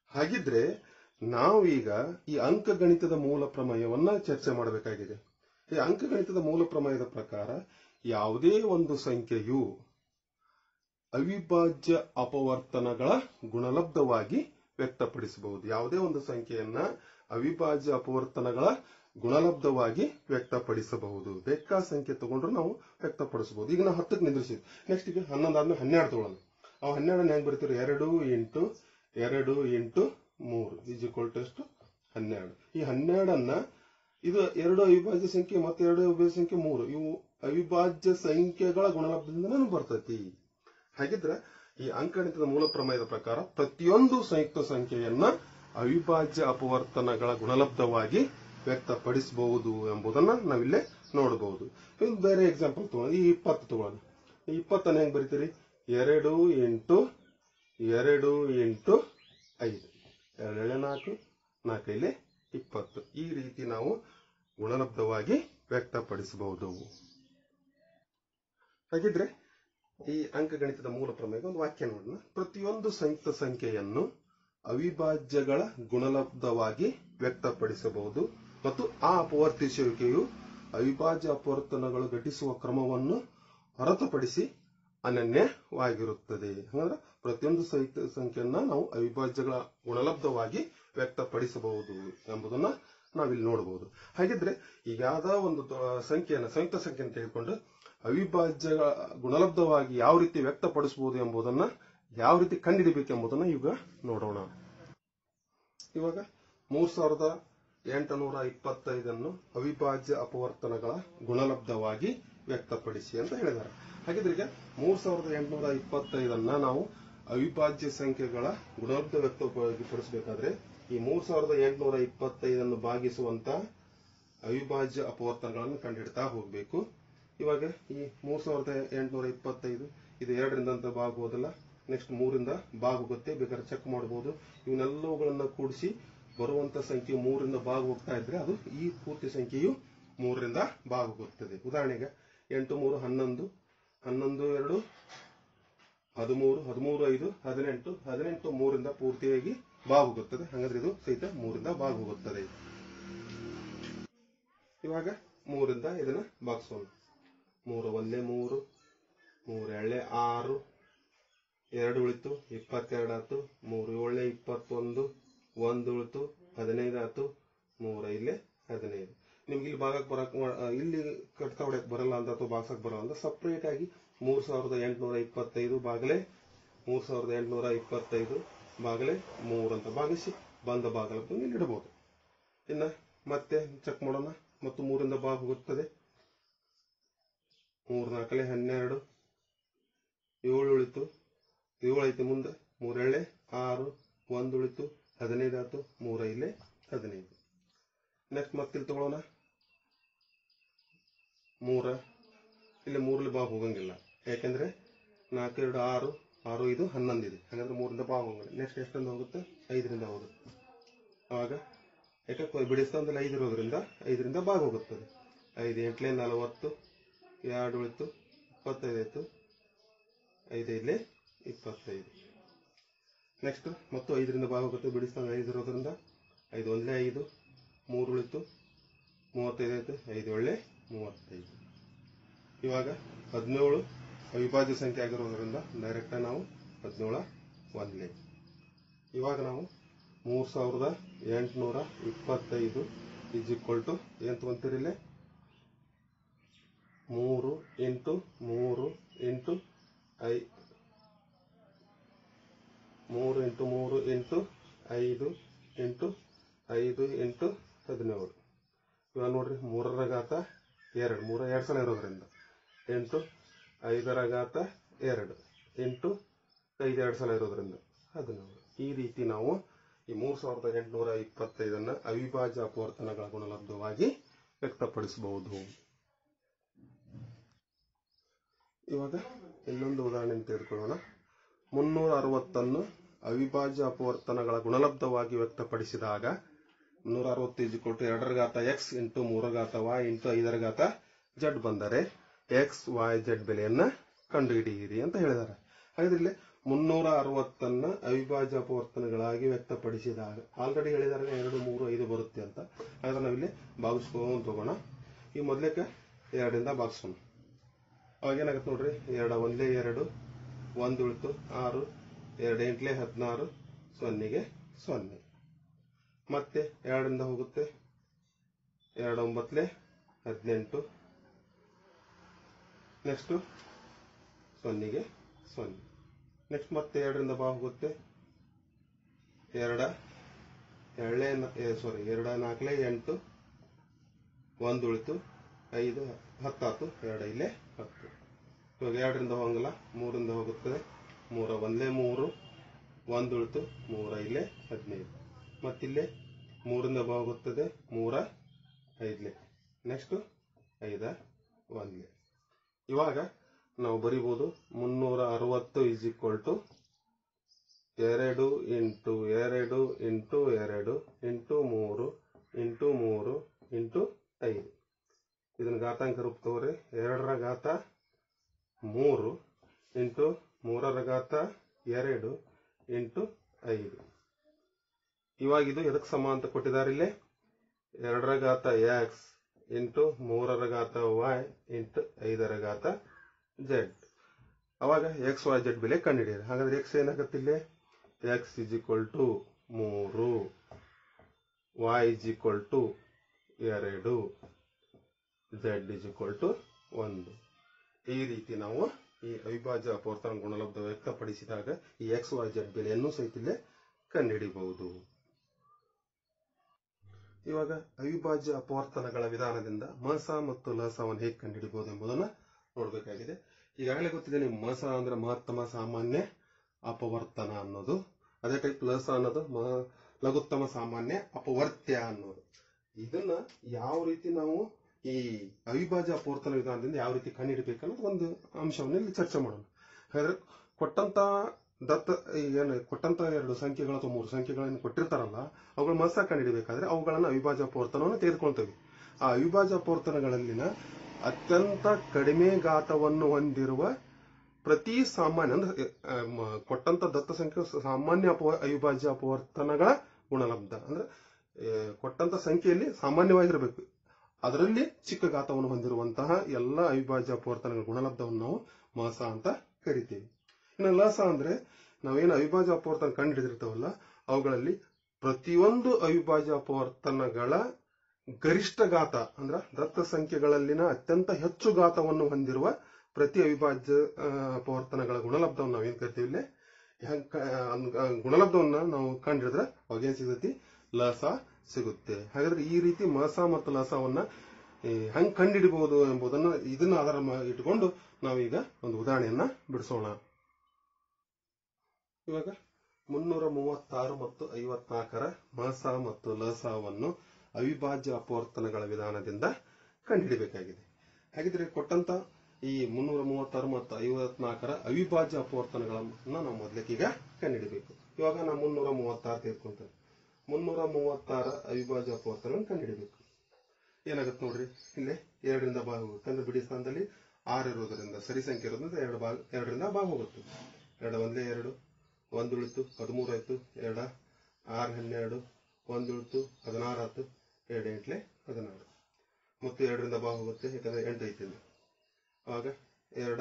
ಹಾಗಿದ್ರೆ ನಾವೀಗ ಈ ಅಂಕಗಣಿತದ ಮೂಲ ಪ್ರಮೇಯವನ್ನ ಚರ್ಚೆ ಮಾಡಬೇಕಾಗಿದೆ. ಈ ಅಂಕಗಣಿತದ ಮೂಲ ಪ್ರಮೇಯದ ಪ್ರಕಾರ ಯಾವುದೇ ಒಂದು ಸಂಖ್ಯೆಯು ಅವಿಭಾಜ್ಯ ಅಪವರ್ತನಗಳ ಗುಣಲಬ್ಧವಾಗಿ ವ್ಯಕ್ತಪಡಿಸಬಹುದು. ಯಾವುದೇ ಒಂದು ಸಂಖ್ಯೆಯನ್ನ ಅವಿಭಾಜ್ಯ ಅಪವರ್ತನಗಳ ಗುಣಲಬ್ಧವಾಗಿ ವ್ಯಕ್ತಪಡಿಸಬಹುದು. ಬೇಕಾ ಸಂಖ್ಯೆ ತಗೊಂಡ್ರೆ ನಾವು ವ್ಯಕ್ತಪಡಿಸಬಹುದು. ಈಗ ನಾವು ಹತ್ತಕ್ಕೆ ನಿಂದ್ರಿಸಿದ್ವಿ ನೆಕ್ಸ್ಟ್ ಈಗ ಹನ್ನೊಂದು ಆದ್ಮೇಲೆ ಹನ್ನೆರಡು ತಗೊಳ್ಳೋಣ. ಆ ಹನ್ನೆರಡನ್ನ ಹೆಂಗ್ ಬರ್ತೀರಿ ಎರಡು ಎಂಟು ಎರಡು ಎಂಟು ಮೂರು. ಈಸ್ ಈಕ್ವಲ್ ಟು ಹನ್ನೆರಡು. ಈ ಹನ್ನೆರಡನ್ನ ಇದು ಎರಡು ಅವಿಭಾಜ್ಯ ಸಂಖ್ಯೆ ಮತ್ತೆ ಎರಡು ಅವಿಭಾಜ್ಯ ಸಂಖ್ಯೆ ಮೂರು. ಇವು ಅವಿಭಾಜ್ಯ ಸಂಖ್ಯೆಗಳ ಗುಣಲಬ್ಧದಿಂದನೇ ಬರ್ತೈತಿ. ಹಾಗಿದ್ರೆ ಈ ಅಂಕಣಿತದ ಮೂಲ ಪ್ರಮೇಯದ ಪ್ರಕಾರ ಪ್ರತಿಯೊಂದು ಸಂಯುಕ್ತ ಸಂಖ್ಯೆಯನ್ನ ಅವಿಭಾಜ್ಯ ಅಪವರ್ತನಗಳ ಗುಣಲಬ್ಧವಾಗಿ ವ್ಯಕ್ತಪಡಿಸಬಹುದು ಎಂಬುದನ್ನ ನಾವಿಲ್ಲಿ ನೋಡಬಹುದು. ಇನ್ನು ಬೇರೆ ಎಕ್ಸಾಂಪಲ್ ತಗೊಂಡು ಈ ಇಪ್ಪತ್ತು ತಗೊಳ್ಳೋಣ ಈ ಇಪ್ಪತ್ತನ್ನು ಹೆಂಗ್ ಬರೀತೀರಿ? ಎರಡು ಎಂಟು ಎರಡು ಎಂಟು ಐದು. ಎರಡೆಳೆ ನಾಲ್ಕು ನಾಲ್ಕೈಲಿ ಇಪ್ಪತ್ತು. ಈ ರೀತಿ ನಾವು ಗುಣಲಬ್ಧವಾಗಿ ವ್ಯಕ್ತಪಡಿಸಬಹುದು. ಹಾಗಿದ್ರೆ ಈ ಅಂಕಗಣಿತದ ಮೂಲ ಪ್ರಮೇಯದ ಒಂದು ವಾಕ್ಯ ನೋಡೋಣ ಪ್ರತಿಯೊಂದು ಸಂಯುಕ್ತ ಸಂಖ್ಯೆಯನ್ನು ಅವಿಭಾಜ್ಯಗಳ ಗುಣಲಬ್ಧವಾಗಿ ವ್ಯಕ್ತಪಡಿಸಬಹುದು ಮತ್ತು ಆ ಅಪವರ್ತಿಸುವಿಕೆಯು ಅವಿಭಾಜ್ಯ ಅಪವರ್ತನಗಳು ಘಟಿಸುವ ಕ್ರಮವನ್ನು ಹೊರತುಪಡಿಸಿ ಅನನ್ಯವಾಗಿರುತ್ತದೆ. ಅಂದ್ರೆ ಪ್ರತಿಯೊಂದು ಸಂಯುಕ್ತ ಸಂಖ್ಯೆಯನ್ನ ನಾವು ಅವಿಭಾಜ್ಯಗಳ ಗುಣಲಬ್ಧವಾಗಿ ವ್ಯಕ್ತಪಡಿಸಬಹುದು ಎಂಬುದನ್ನ ನಾವಿಲ್ಲಿ ನೋಡಬಹುದು. ಹಾಗಿದ್ರೆ ಈಗ ಯಾವ್ದೋ ಒಂದು ಸಂಖ್ಯೆಯನ್ನ, ಸಂಯುಕ್ತ ಸಂಖ್ಯೆಯನ್ನು ತೆಗೆದುಕೊಂಡು ಅವಿಭಾಜ್ಯ ಗುಣಲಬ್ಧವಾಗಿ ಯಾವ ರೀತಿ ವ್ಯಕ್ತಪಡಿಸಬಹುದು ಎಂಬುದನ್ನ ಯಾವ ರೀತಿ ಕಂಡುಹಿಡಿಬೇಕೆಂಬುದನ್ನ ಈಗ ನೋಡೋಣ. ಇವಾಗ ಮೂರ್ ಸಾವಿರದ ಎಂಟುನೂರ ಇಪ್ಪತ್ತೈದನ್ನು ಅವಿಭಾಜ್ಯ ಅಪವರ್ತನಗಳ ಗುಣಲಬ್ಧವಾಗಿ ವ್ಯಕ್ತಪಡಿಸಿ ಅಂತ ಹೇಳಿದ್ದಾರೆ. ಹಾಗಿದ್ರೆ ಈಗ ಮೂರ್ ಸಾವಿರದ ಎಂಟುನೂರ ಇಪ್ಪತ್ತೈದನ್ನ ನಾವು ಅವಿಭಾಜ್ಯ ಸಂಖ್ಯೆಗಳ ಗುಣಲಬ್ಧ ವ್ಯಕ್ತಪಡಿಸಬೇಕಾದ್ರೆ ಈ ಮೂರ್ ಸಾವಿರದ ಎಂಟುನೂರ ಇಪ್ಪತ್ತೈದನ್ನು ಭಾಗಿಸುವಂತ ಅವಿಭಾಜ್ಯ ಅಪವರ್ತನಗಳನ್ನು ಕಂಡುಹಿಡ್ತಾ ಹೋಗ್ಬೇಕು. ಇವಾಗ ಈ ಮೂರ್ ಸಾವಿರದ ಎಂಟುನೂರ ಇಪ್ಪತ್ತೈದು ಇದು ಎರಡರಿಂದ ಅಂತ ಭಾಗಬೋದಲ್ಲ ನೆಕ್ಸ್ಟ್ ಮೂರಿಂದ ಭಾಗ ಹೋಗುತ್ತೆ ಬೇಕಾದ್ರೆ ಚೆಕ್ ಮಾಡಬಹುದು ಇವನ್ನೆಲ್ಲವುಗಳನ್ನ ಕೂಡಿಸಿ ಬರುವಂತ ಸಂಖ್ಯೆ ಮೂರಿಂದ ಭಾಗ ಹೋಗ್ತಾ ಇದ್ರೆ ಅದು ಈ ಪೂರ್ತಿ ಸಂಖ್ಯೆಯು ಮೂರರಿಂದ ಭಾಗ ಉದಾಹರಣೆಗೆ ಎಂಟು, ಮೂರು, ಹನ್ನೊಂದು ಹನ್ನೊಂದು, ಎರಡು, ಹದಿಮೂರು ಹದಿಮೂರು, ಐದು, ಹದಿನೆಂಟು ಹದಿನೆಂಟು, ಮೂರಿಂದ ಪೂರ್ತಿಯಾಗಿ ಭಾಗ ಹೋಗುತ್ತದೆ ಹಾಗಾದ್ರೆ ಇದು ಸಹಿತ ಮೂರಿಂದ ಭಾಗ ಹೋಗುತ್ತದೆ ಇವಾಗ ಮೂರಿಂದ ಇದನ್ನ ಭಾಗಿಸೋಣ. ಮೂರು, ಒಂದೇ ಮೂರು ಮೂರು ಎಳೆ ಆರು, ಎರಡು ಉಳಿತು, ಇಪ್ಪತ್ತೆರಡು ಆಯ್ತು ಮೂರು ಏಳೆ ಇಪ್ಪತ್ತೊಂದು, ಒಂದು ಉಳಿತು, ಹದಿನೈದು ಆಯ್ತು ಮೂರು ಇಲ್ಲೇ ಹದಿನೈದು. ನಿಮ್ಗೆ ಇಲ್ಲಿ ಭಾಗಕ್ಕೆ ಬರಕ್ ಇಲ್ಲಿ ಕಟ್ತಾ ಹೊಡ್ಯಕ್ ಬರಲ್ಲ ಅಂತ ಅಥವಾ ಭಾಗಸಕ್ ಬರಲ್ಲ ಅಂತ ಸಪ್ರೇಟ್ ಆಗಿ ಮೂರು ಸಾವಿರದ ಎಂಟುನೂರ ಇಪ್ಪತ್ತೈದು ಬಾಗಲೇ, ಮೂರು ಸಾವಿರದ ಎಂಟುನೂರ ಇಪ್ಪತ್ತೈದು ಬಾಗಲೇ, ಮೂರು ಅಂತ ಭಾಗಿಸಿ ಬಂದ ಬಾಗಲಕ್ಕೆ ಇಲ್ಲಿ ಇಡಬಹುದು. ಇನ್ನ ಮತ್ತೆ ಚೆಕ್ ಮಾಡೋಣ. ಮತ್ತು ಮೂರಿಂದ ಭಾಗ ಹೋಗುತ್ತದೆ. ಮೂರ್ ನಾಲ್ಕಲೆ ಹನ್ನೆರಡು. ಏಳು ಉಳಿತು. ಏಳು ಐತಿ ಮುಂದೆ. ಮೂರೆಳೆ ಆರು, ಒಂದು ಉಳಿತು. ಹದಿನೈದು ಆಯ್ತು. ಮೂರ ಇಲ್ಲೇ, ಹದಿನೈದು. ನೆಕ್ಸ್ಟ್ ಮತ್ತೆ ಇಲ್ಲಿ ತಗೊಳ್ಳೋಣ ಮೂರ. ಇಲ್ಲಿ ಮೂರಲ್ಲಿ ಬಾ ಹೋಗಂಗಿಲ್ಲ. ಯಾಕೆಂದ್ರೆ ನಾಲ್ಕು, ಎರಡು, ಆರು. ಆರು ಇದು ಹನ್ನೊಂದು ಇದೆ. ಹಾಗಾದ್ರೆ ಮೂರಿಂದ ಬಾ ಹೋಗಂಗಿಲ್ಲ. ನೆಕ್ಸ್ಟ್ ಎಷ್ಟೊಂದು ಹೋಗುತ್ತೆ? ಐದರಿಂದ ಹೋಗುತ್ತೆ. ಅವಾಗ ಯಾಕೆ ಬಿಡಿಸ್ತಂದಲ್ಲಿ ಐದು ಇರೋದ್ರಿಂದ ಐದರಿಂದ ಭಾಗ ಹೋಗುತ್ತದೆ. ಐದು ಎಂಟ್ಲೆ ನಲವತ್ತು. ಎರಡು ಉಳಿತು, ಇಪ್ಪತ್ತೈದು ಆಯಿತು. ಐದು ಇಲ್ಲಿ, ಇಪ್ಪತ್ತೈದು. ನೆಕ್ಸ್ಟ್ ಮತ್ತು ಐದರಿಂದ ಭಾಗ ಹೋಗುತ್ತೆ. ಬಿಡಿಸ್ತಂದ ಐದು ಇರೋದ್ರಿಂದ ಐದು ಒಂದಲೇ ಐದು, ಮೂರು ಉಳಿತು, ಮೂವತ್ತೈದು ಆಯಿತು. ಐದು ಒಳ್ಳೆ ಮೂವತ್ತೈದು. ಇವಾಗ ಹದಿನೇಳು ಅವಿಭಾಜ್ಯ ಸಂಖ್ಯೆ ಆಗಿರೋದ್ರಿಂದ ಡೈರೆಕ್ಟಾಗಿ ನಾವು ಹದಿನೇಳ ಒಂದಲೇ. ಇವಾಗ ನಾವು ಮೂರು ಸಾವಿರದ ಎಂಟುನೂರ ಇಪ್ಪತ್ತೈದು ಈಕ್ವಲ್ ಟು ಏನು ತೊಗೊಂತೀರಿ ಇಲ್ಲೇ? ಮೂರು ಎಂಟು ಮೂರು ಎಂಟು ಐ ಮೂರು ಎಂಟು ಮೂರು ಎಂಟು ಐದು ಎಂಟು ಐದು ಎಂಟು ಹದಿನೇಳು. ಇವಾಗ ನೋಡ್ರಿ, ಮೂರರ ಘಾತ ಎರಡು. ಮೂರ ಎರಡು ಸಲ ಇರೋದ್ರಿಂದ ಎಂಟು ಐದರ ಘಾತ ಎರಡು. ಎಂಟು ಐದು ಎರಡು ಸಲ ಇರೋದ್ರಿಂದ ಹದಿನೇಳು. ಈ ರೀತಿ ನಾವು ಈ ಮೂರು ಸಾವಿರದ ಎಂಟುನೂರ ಇಪ್ಪತ್ತೈದನ್ನು ಅವಿಭಾಜ್ಯ ಅಪವರ್ತನಗಳ ಗುಣಲಬ್ಧವಾಗಿ ವ್ಯಕ್ತಪಡಿಸಬಹುದು. ಇವಾಗ ಇನ್ನೊಂದು ಉದಾಹರಣೆ ತೆಗೆದುಕೊಳ್ಳೋಣ ಮುನ್ನೂರ ಅರವತ್ತನ್ನು ಅವಿಭಾಜ್ಯ ಅಪವರ್ತನಗಳ ಗುಣಲಬ್ಧವಾಗಿ ವ್ಯಕ್ತಪಡಿಸಿದಾಗ ಮುನ್ನೂರ ಅರವತ್ತು ಇಜಿಕೊಟ್ಟು ಕೊಟ್ಟು ಎರಡರ ಘಾತ ಎಕ್ಸ್ ಇಂಟು ಮೂರ ಘಾತ ವಾಯ್ ಇಂಟು ಐದರ ಘಾತ ಜಡ್ ಬಂದರೆ ಎಕ್ಸ್ ವಾಯ್ ಜಡ್ ಬೆಲೆಯನ್ನು ಕಂಡುಹಿಡಿಯಿರಿ ಅಂತ ಹೇಳಿದ್ದಾರೆ. ಹಾಗಾದ್ರೆ ಇಲ್ಲಿ ಮುನ್ನೂರ ಅರವತ್ತನ್ನು ಅವಿಭಾಜ್ಯ ಅಪವರ್ತನಗಳಾಗಿ ವ್ಯಕ್ತಪಡಿಸಿದಾಗ ಆಲ್ರೆಡಿ ಹೇಳಿದಾರೆ ಎರಡು, ಮೂರು, ಐದು ಬರುತ್ತೆ ಅಂತ. ಹಾಗಾದ್ರೆ ನಾವಿಲ್ಲಿ ಭಾಗಿಸ್ಕೊಂಡು ತಗೋಣ ಈ ಮೊದಲಕ್ಕೆ ಎರಡರಿಂದ ಭಾಗಿಸೋಣ. ಅವಾಗ ಏನಾಗತ್ತೆ ನೋಡ್ರಿ? ಎರಡು, ಒಂದೇ, ಎರಡು, ಒಂದು ಉಳಿತು, ಆರು, ಎರಡು, ಎಂಟ್ಲೆ, ಹದಿನಾರು, ಸೊನ್ನೆಗೆ ಸೊನ್ನೆ. ಮತ್ತೆ ಎರಡರಿಂದ ಹೋಗುತ್ತೆ. ಎರಡು ಒಂಬತ್ತಲೆ ಹದಿನೆಂಟು. ನೆಕ್ಸ್ಟು ಸೊನ್ನೆಗೆ ಸೊನ್ನೆ. ನೆಕ್ಸ್ಟ್ ಮತ್ತೆ ಎರಡರಿಂದ ಬಾ ಹೋಗುತ್ತೆ. ಎರಡ ಎರಡೇ ಸಾರಿ ಎರಡ, ನಾಲ್ಕಲೆ, ಎಂಟು, ಒಂದು ಉಳಿತು, ಐದು ಹತ್ತಾತು ಎರಡು ಇಲ್ಲೇ ಹತ್ತು. ಇವಾಗ ಎರಡರಿಂದ ಹೋಗಂಗಿಲ್ಲ ಮೂರಿಂದ ಹೋಗುತ್ತದೆ. ಮೂರ ಒಂದೇ ಮೂರು ಒಂದು ಉಳಿತು ಮೂರ ಇಲ್ಲೇ ಹದಿನೈದು. ಮತ್ತಿಲ್ಲೇ ಮೂರಿಂದ ಹೋಗುತ್ತದೆ, ಮೂರ ಐದ್ಲೆ. ನೆಕ್ಸ್ಟು ಐದ, ಒಂದ್ಲೆ. ಇವಾಗ ನಾವು ಬರಿಬೋದು ಮುನ್ನೂರ ಅರವತ್ತು ಇಸ್ ಈಕ್ವಲ್ ಟು ಎರಡು ಇಂಟು ಎರಡು ಇಂಟು ಎರಡು ಇಂಟು ಮೂರು ಇಂಟು ಮೂರು ಇಂಟು ಐದು. ಇದನ್ನ ಘಾತಾಂಕ ರೂಪ ತಗೋರಿ. ಎರಡರ ಘಾತ ಮೂರು ಇಂಟು ಮೂರರ ಘಾತ ಎರಡು ಇಂಟು ಐದು. ಇವಾಗ ಇದು ಎದಕ್ಕೆ ಸಮ ಅಂತ ಕೊಟ್ಟಿದ್ದಾರೆ ಇಲ್ಲಿ? ಎರಡರ ಘಾತ ಎಕ್ಸ್ ಇಂಟು ಮೂರರ ಘಾತ ವಾಯ್ ಇಂಟು ಐದರ ಘಾತ ಜೆಡ್ ಅವಾಗ ಎಕ್ಸ್ ವೈ ಜೆಡ್ ಬೆಲೆ ಕಂಡುಹಿಡಿಯಿರಿ. ಹಾಗಾದ್ರೆ ಎಕ್ಸ್ ಏನಾಗುತ್ತೆ ಇಲ್ಲಿ? ಎಕ್ಸ್ ಇಸ್ ಈಕ್ವಲ್ ಟು ಮೂರು. ವಾಯ್ ಇಸ್ ಈಕ್ವಲ್ ಟು ಎರಡು. ಜೆಡ್ ಇಸ್ ಈಕ್ವಲ್ ಟು ಒಂದು. ಈ ರೀತಿ ನಾವು ಈ ಅವಿಭಾಜ್ಯ ಅಪವರ್ತನ ಗುಣಲಬ್ಧ ವ್ಯಕ್ತಪಡಿಸಿದಾಗ ಈ ಎಕ್ಸ್ ವೈ ಜೆಡ್ ಬೆಲೆಯನ್ನು ಸಹಿತ ಇಲ್ಲೇ ಕಂಡುಹಿಡಿಯಬಹುದು. ಇವಾಗ ಅವಿಭಾಜ್ಯ ಅಪವರ್ತನಗಳ ವಿಧಾನದಿಂದ ಮಸ ಮತ್ತು ಲಸವನ್ನು ಹೇಗೆ ಕಂಡುಹಿಡಿಬಹುದು ಎಂಬುದನ್ನು ನೋಡಬೇಕಾಗಿದೆ. ಈಗಾಗಲೇ ಗೊತ್ತಿದೆ ನೀವು ಮಸ ಅಂದ್ರೆ ಮಹತ್ತಮ ಸಾಮಾನ್ಯ ಅಪವರ್ತನ ಅನ್ನೋದು. ಅದೇ ಟೈಪ್ ಲಸ ಅನ್ನೋದು ಲಘುತ್ತಮ ಸಾಮಾನ್ಯ ಅಪವರ್ತ್ಯ ಅನ್ನೋದು. ಇದನ್ನ ಯಾವ ರೀತಿ ನಾವು ಈ ಅವಿಭಾಜ್ಯ ಅಪವರ್ತನ ವಿಧಾನದಿಂದ ಯಾವ ರೀತಿ ಕಂಡುಹಿಡಬೇಕು ಅನ್ನೋದು ಒಂದು ಅಂಶವನ್ನು ಇಲ್ಲಿ ಚರ್ಚೆ ಮಾಡೋಣ. ಹಾಗಾದ್ರೆ ಕೊಟ್ಟಂತ ದತ್ತ ಏನು, ಕೊಟ್ಟಂತ ಎರಡು ಸಂಖ್ಯೆಗಳು ಅಥವಾ ಮೂರು ಸಂಖ್ಯೆಗಳನ್ನು ಕೊಟ್ಟಿರ್ತಾರಲ್ಲ ಅವುಗಳ ಮನಸ್ಸ ಕಂಡುಹಿಡಬೇಕಾದ್ರೆ ಅವುಗಳನ್ನು ಅವಿಭಾಜ್ಯ ಅಪವರ್ತನವನ್ನು ತೆಗೆದುಕೊಳ್ತೇವೆ. ಆ ಅವಿಭಾಜ್ಯ ಅಪವರ್ತನಗಳಲ್ಲಿನ ಅತ್ಯಂತ ಕಡಿಮೆ ಘಾತವನ್ನು ಹೊಂದಿರುವ ಪ್ರತಿ ಸಾಮಾನ್ಯ ಅಂದ್ರೆ ಕೊಟ್ಟಂತ ದತ್ತ ಸಂಖ್ಯೆ ಸಾಮಾನ್ಯ ಅವಿಭಾಜ್ಯ ಅಪವರ್ತನಗಳ ಗುಣಲಬ್ಧ. ಅಂದ್ರೆ ಕೊಟ್ಟಂತ ಸಂಖ್ಯೆಯಲ್ಲಿ ಸಾಮಾನ್ಯವಾಗಿರಬೇಕು. ಅದರಲ್ಲಿ ಚಿಕ್ಕ ಘಾತವನ್ನು ಹೊಂದಿರುವಂತಹ ಎಲ್ಲ ಅವಿಭಾಜ್ಯ ಅಪವರ್ತನಗಳ ಗುಣಲಬ್ಧವನ್ನು ನಾವು ಮಾಸ ಅಂತ ಕರಿತೀವಿ. ಇನ್ನು ಲಸ ಅಂದ್ರೆ ನಾವೇನು ಅವಿಭಾಜ್ಯ ಅಪವರ್ತನ ಕಂಡು ಹಿಡಿದಿರ್ತೇವಲ್ಲ ಅವುಗಳಲ್ಲಿ ಪ್ರತಿಯೊಂದು ಅವಿಭಾಜ್ಯ ಅಪವರ್ತನಗಳ ಗರಿಷ್ಠ ಘಾತ ಅಂದ್ರ ದತ್ತ ಸಂಖ್ಯೆಗಳಲ್ಲಿನ ಅತ್ಯಂತ ಹೆಚ್ಚು ಘಾತವನ್ನು ಹೊಂದಿರುವ ಪ್ರತಿ ಅವಿಭಾಜ್ಯ ಅಪವರ್ತನಗಳ ಗುಣಲಬ್ಧವನ್ನು ನಾವೇನ್ ಕರಿತೀವಿ ಇಲ್ಲಿ? ಗುಣಲಬ್ಧವನ್ನ ನಾವು ಕಂಡಿಡಿದ್ರೆ ಅವಾಗ ಏನ್ ಸಿಗತಿ ಲಸ ಸಿಗುತ್ತೆ. ಹಾಗಾದ್ರೆ ಈ ರೀತಿ ಮಸ ಮತ್ತು ಲಸವನ್ನ ಹೆಂಗ್ ಕಂಡಿಡಬಹುದು ಎಂಬುದನ್ನ ಇದನ್ನ ಆಧಾರ ಇಟ್ಕೊಂಡು ನಾವೀಗ ಒಂದು ಉದಾಹರಣೆಯನ್ನ ಬಿಡಿಸೋಣ. ಇವಾಗ ಮುನ್ನೂರ ಮೂವತ್ತಾರು ಮತ್ತು ಐವತ್ನಾಲ್ಕರ ಮಸ ಮತ್ತು ಲಸವನ್ನು ಅವಿಭಾಜ್ಯ ಅಪವರ್ತನಗಳ ವಿಧಾನದಿಂದ ಕಂಡುಹಿಡಬೇಕಾಗಿದೆ ಹಾಗಿದ್ರೆ ಕೊಟ್ಟಂತ ಈ ಮುನ್ನೂರ ಮೂವತ್ತಾರು ಮತ್ತು ಐವತ್ನಾಲ್ಕರ ಅವಿಭಾಜ್ಯ ಅಪವರ್ತನಗಳನ್ನ ನಾವು ಮೊದಲಿಗೆ ಕಂಡುಹಿಡಬೇಕು ಇವಾಗ ನಾವು ಮುನ್ನೂರ ಮೂವತ್ತಾರು ತೆಗೆದುಕೊಂತೇವೆ ಮುನ್ನೂರ ಮೂವತ್ತಾರ ಅವಿಭಾಜ್ಯ ಅಪವರ್ತನವನ್ನು ಕಂಡುಹಿಡಬೇಕು ಏನಾಗುತ್ತೆ ನೋಡ್ರಿ? ಇಲ್ಲಿ ಎರಡರಿಂದ ಭಾಗ ಹೋಗುತ್ತೆ. ಅಂದ್ರೆ ಬಿಡಿ ಸ್ಥಾನದಲ್ಲಿ ಆರು ಇರೋದರಿಂದ ಸರಿ ಸಂಖ್ಯೆ ಇರೋದ್ರಿಂದ ಎರಡು ಭಾಗ ಎರಡರಿಂದ ಭಾಗ ಹೋಗುತ್ತೆ. ಎರಡು ಒಂದೇ ಎರಡು, ಒಂದು ಉಳಿತು ಹದಿಮೂರು ಆಯ್ತು. ಎರಡ ಆರು ಹನ್ನೆರಡು, ಒಂದು ಉಳಿತು ಹದಿನಾರು ಆಯ್ತು. ಎರಡು ಎಂಟ್ಲೆ ಹದಿನಾರು. ಮತ್ತು ಎರಡರಿಂದ ಭಾಗ ಹೋಗುತ್ತೆ, ಯಾಕಂದ್ರೆ ಎಂಟು ಐತಿ ಇಲ್ಲಿ. ಅವಾಗ ಎರಡ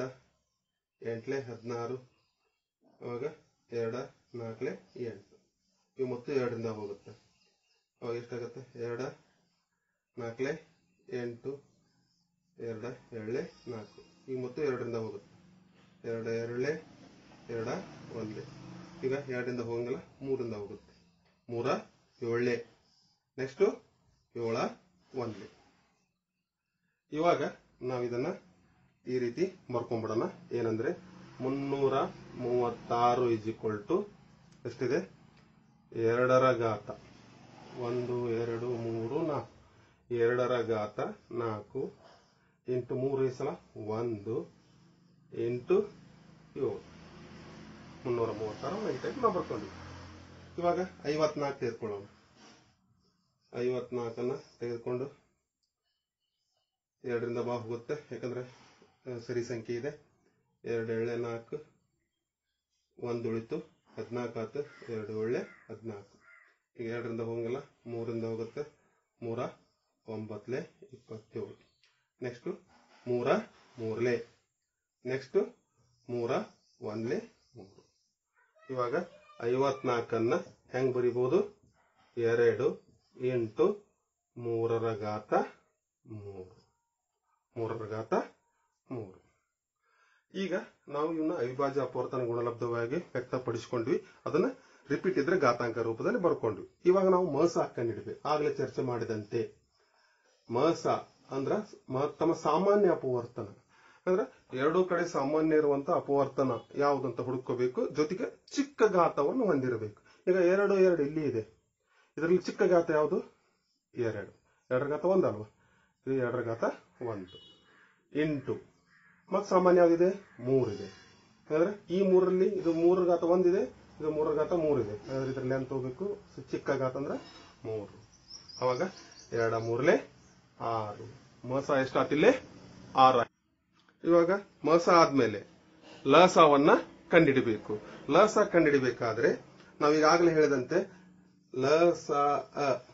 ಎಂಟ್ಲೆ ಹದಿನಾರು. ಅವಾಗ ಎರಡ ನಾಲ್ಕಲೆ ಎಂಟು ಇವು ಮತ್ತು ಎರಡರಿಂದ ಹೋಗುತ್ತೆ. ಅವಾಗ ಎಷ್ಟಾಗುತ್ತೆ? ಎರಡ, ನಾಲ್ಕಲೆ, ಎಂಟು, ಎರಡ ಎರಡಲೆ ನಾಲ್ಕು. ಈಗ ಮತ್ತು ಎರಡರಿಂದ ಹೋಗುತ್ತೆ. ಎರಡ ಎರಡಲೆ ಎರಡ ಒಂದೇ ಈಗ ಎರಡರಿಂದ ಹೋಗಂಗಿಲ್ಲ ಮೂರಿಂದ ಹೋಗುತ್ತೆ. ಮೂರ, ಏಳಲೆ. ನೆಕ್ಸ್ಟು ಏಳ ಒಂದೇ ಇವಾಗ ನಾವು ಇದನ್ನ ಈ ರೀತಿ ಬರ್ಕೊಂಡ್ಬಿಡೋಣ ಏನಂದರೆ ಮುನ್ನೂರ ಮೂವತ್ತಾರು ಇಸ್ ಈಕ್ವಲ್ ಟು ಎಷ್ಟಿದೆ? ಎರಡರ ಘಾತ. ಒಂದು, ಎರಡು, ಮೂರು, ನಾಲ್ಕು. ಎರಡರ ಘಾತ, ನಾಲ್ಕು. ಎಂಟು, ಮೂರು ಸಲ. ಒಂದು, ಎಂಟು, ಏಳು. ಮುನ್ನೂರ ಮೂವತ್ತಾರು ನೈಟಾಗಿ ನಾವು ಬರ್ಕೊಂಡಿದ್ವಿ ಇವಾಗ ಐವತ್ನಾಲ್ಕು ತೆಗೆದುಕೊಳ್ಳೋಣ. ಐವತ್ನಾಲ್ಕನ್ನ ತೆಗೆದುಕೊಂಡು ಎರಡರಿಂದ ಬಾ ಹೋಗುತ್ತೆ. ಯಾಕಂದ್ರೆ ಸರಿ ಸಂಖ್ಯೆ ಇದೆ. ಎರಡು ಎಳ್ಳೆ ನಾಲ್ಕು. ಒಂದು ಉಳಿತು. ಹದಿನಾಲ್ಕು ಆತು, ಎರಡು ಒಳ್ಳೆ, ಹದಿನಾಲ್ಕು. ಈಗ ಎರಡರಿಂದ ಹೋಗಂಗಿಲ್ಲ ಮೂರಿಂದ ಹೋಗುತ್ತೆ, ಮೂರ ಒಂಬತ್ತಲೆ ಇಪ್ಪತ್ತೇಳು. ನೆಕ್ಸ್ಟು ಮೂರ, ಮೂರಲೆ. ನೆಕ್ಸ್ಟು ಮೂರ, ಒಂದ್ಲೆ, ಮೂರು. ಇವಾಗ ಐವತ್ನಾಲ್ಕನ್ನು ಹೆಂಗೆ ಬರಿಬೋದು? ಎರಡು ಎಂಟು ಮೂರರ ಘಾತ ಮೂರು. ಮೂರರ ಘಾತ ಮೂರು. ಈಗ ನಾವು ಇವನ್ನ ಅವಿಭಾಜ್ಯ ಅಪವರ್ತನ ಗುಣಲಬ್ಧವಾಗಿ ವ್ಯಕ್ತಪಡಿಸಿಕೊಂಡ್ವಿ. ಅದನ್ನ ರಿಪೀಟ್ ಇದ್ರೆ ಘಾತಾಂಕ ರೂಪದಲ್ಲಿ ಬರ್ಕೊಂಡ್ವಿ. ಇವಾಗ ನಾವು ಮಸ ಹಾಕೊಂಡಿದ್ವಿ ಆಗ್ಲೇ ಚರ್ಚೆ ಮಾಡಿದಂತೆ. ಮಸ ಅಂದ್ರ ತಮ್ಮ ಸಾಮಾನ್ಯ ಅಪವರ್ತನ. ಅಂದ್ರೆ ಎರಡೂ ಕಡೆ ಸಾಮಾನ್ಯ ಇರುವಂತ ಅಪವರ್ತನ ಯಾವುದಂತ ಹುಡುಕೋಬೇಕು. ಜೊತೆಗೆ ಚಿಕ್ಕ ಘಾತವನ್ನು ಹೊಂದಿರಬೇಕು. ಈಗ ಎರಡು ಎರಡು ಇಲ್ಲಿ ಇದೆ. ಇದರಲ್ಲಿ ಚಿಕ್ಕ ಘಾತ ಯಾವುದು? ಎರಡು. ಎರಡರ ಘಾತ ಒಂದಲ್ವಾ? ಇದು ಎರಡರ ಘಾತ ಒಂದು. ಎಂಟು. ಮತ್ತೆ ಸಾಮಾನ್ಯ ಯಾವ್ದಿದೆ? ಮೂರಿದೆ. ಯಾಕಂದ್ರೆ ಈ ಮೂರರಲ್ಲಿ ಇದು ಮೂರರ ಘಾತ ಒಂದಿದೆ, ಇದು ಮೂರರ ಘಾತ ಮೂರಿದೆ. ಅಂದ್ರೆ ಇದ್ರಲ್ಲಿ ಅಂತ ಹೋಗ್ಬೇಕು ಚಿಕ್ಕ ಘಾತ ಅಂದ್ರೆ ಮೂರು. ಅವಾಗ ಎರಡ ಮೂರ್ಲೆ ಆರು. ಮಸ ಎಷ್ಟಾತಿಲ್ಲೇ ಆರು. ಇವಾಗ ಮಸ ಆದ್ಮೇಲೆ ಲಸವನ್ನ ಕಂಡಿಡಿಬೇಕು. ಲಸ ಕಂಡಿಡಿಬೇಕಾದ್ರೆ ನಾವೀಗಾಗಲೇ ಹೇಳಿದಂತೆ ಲಸ ಅ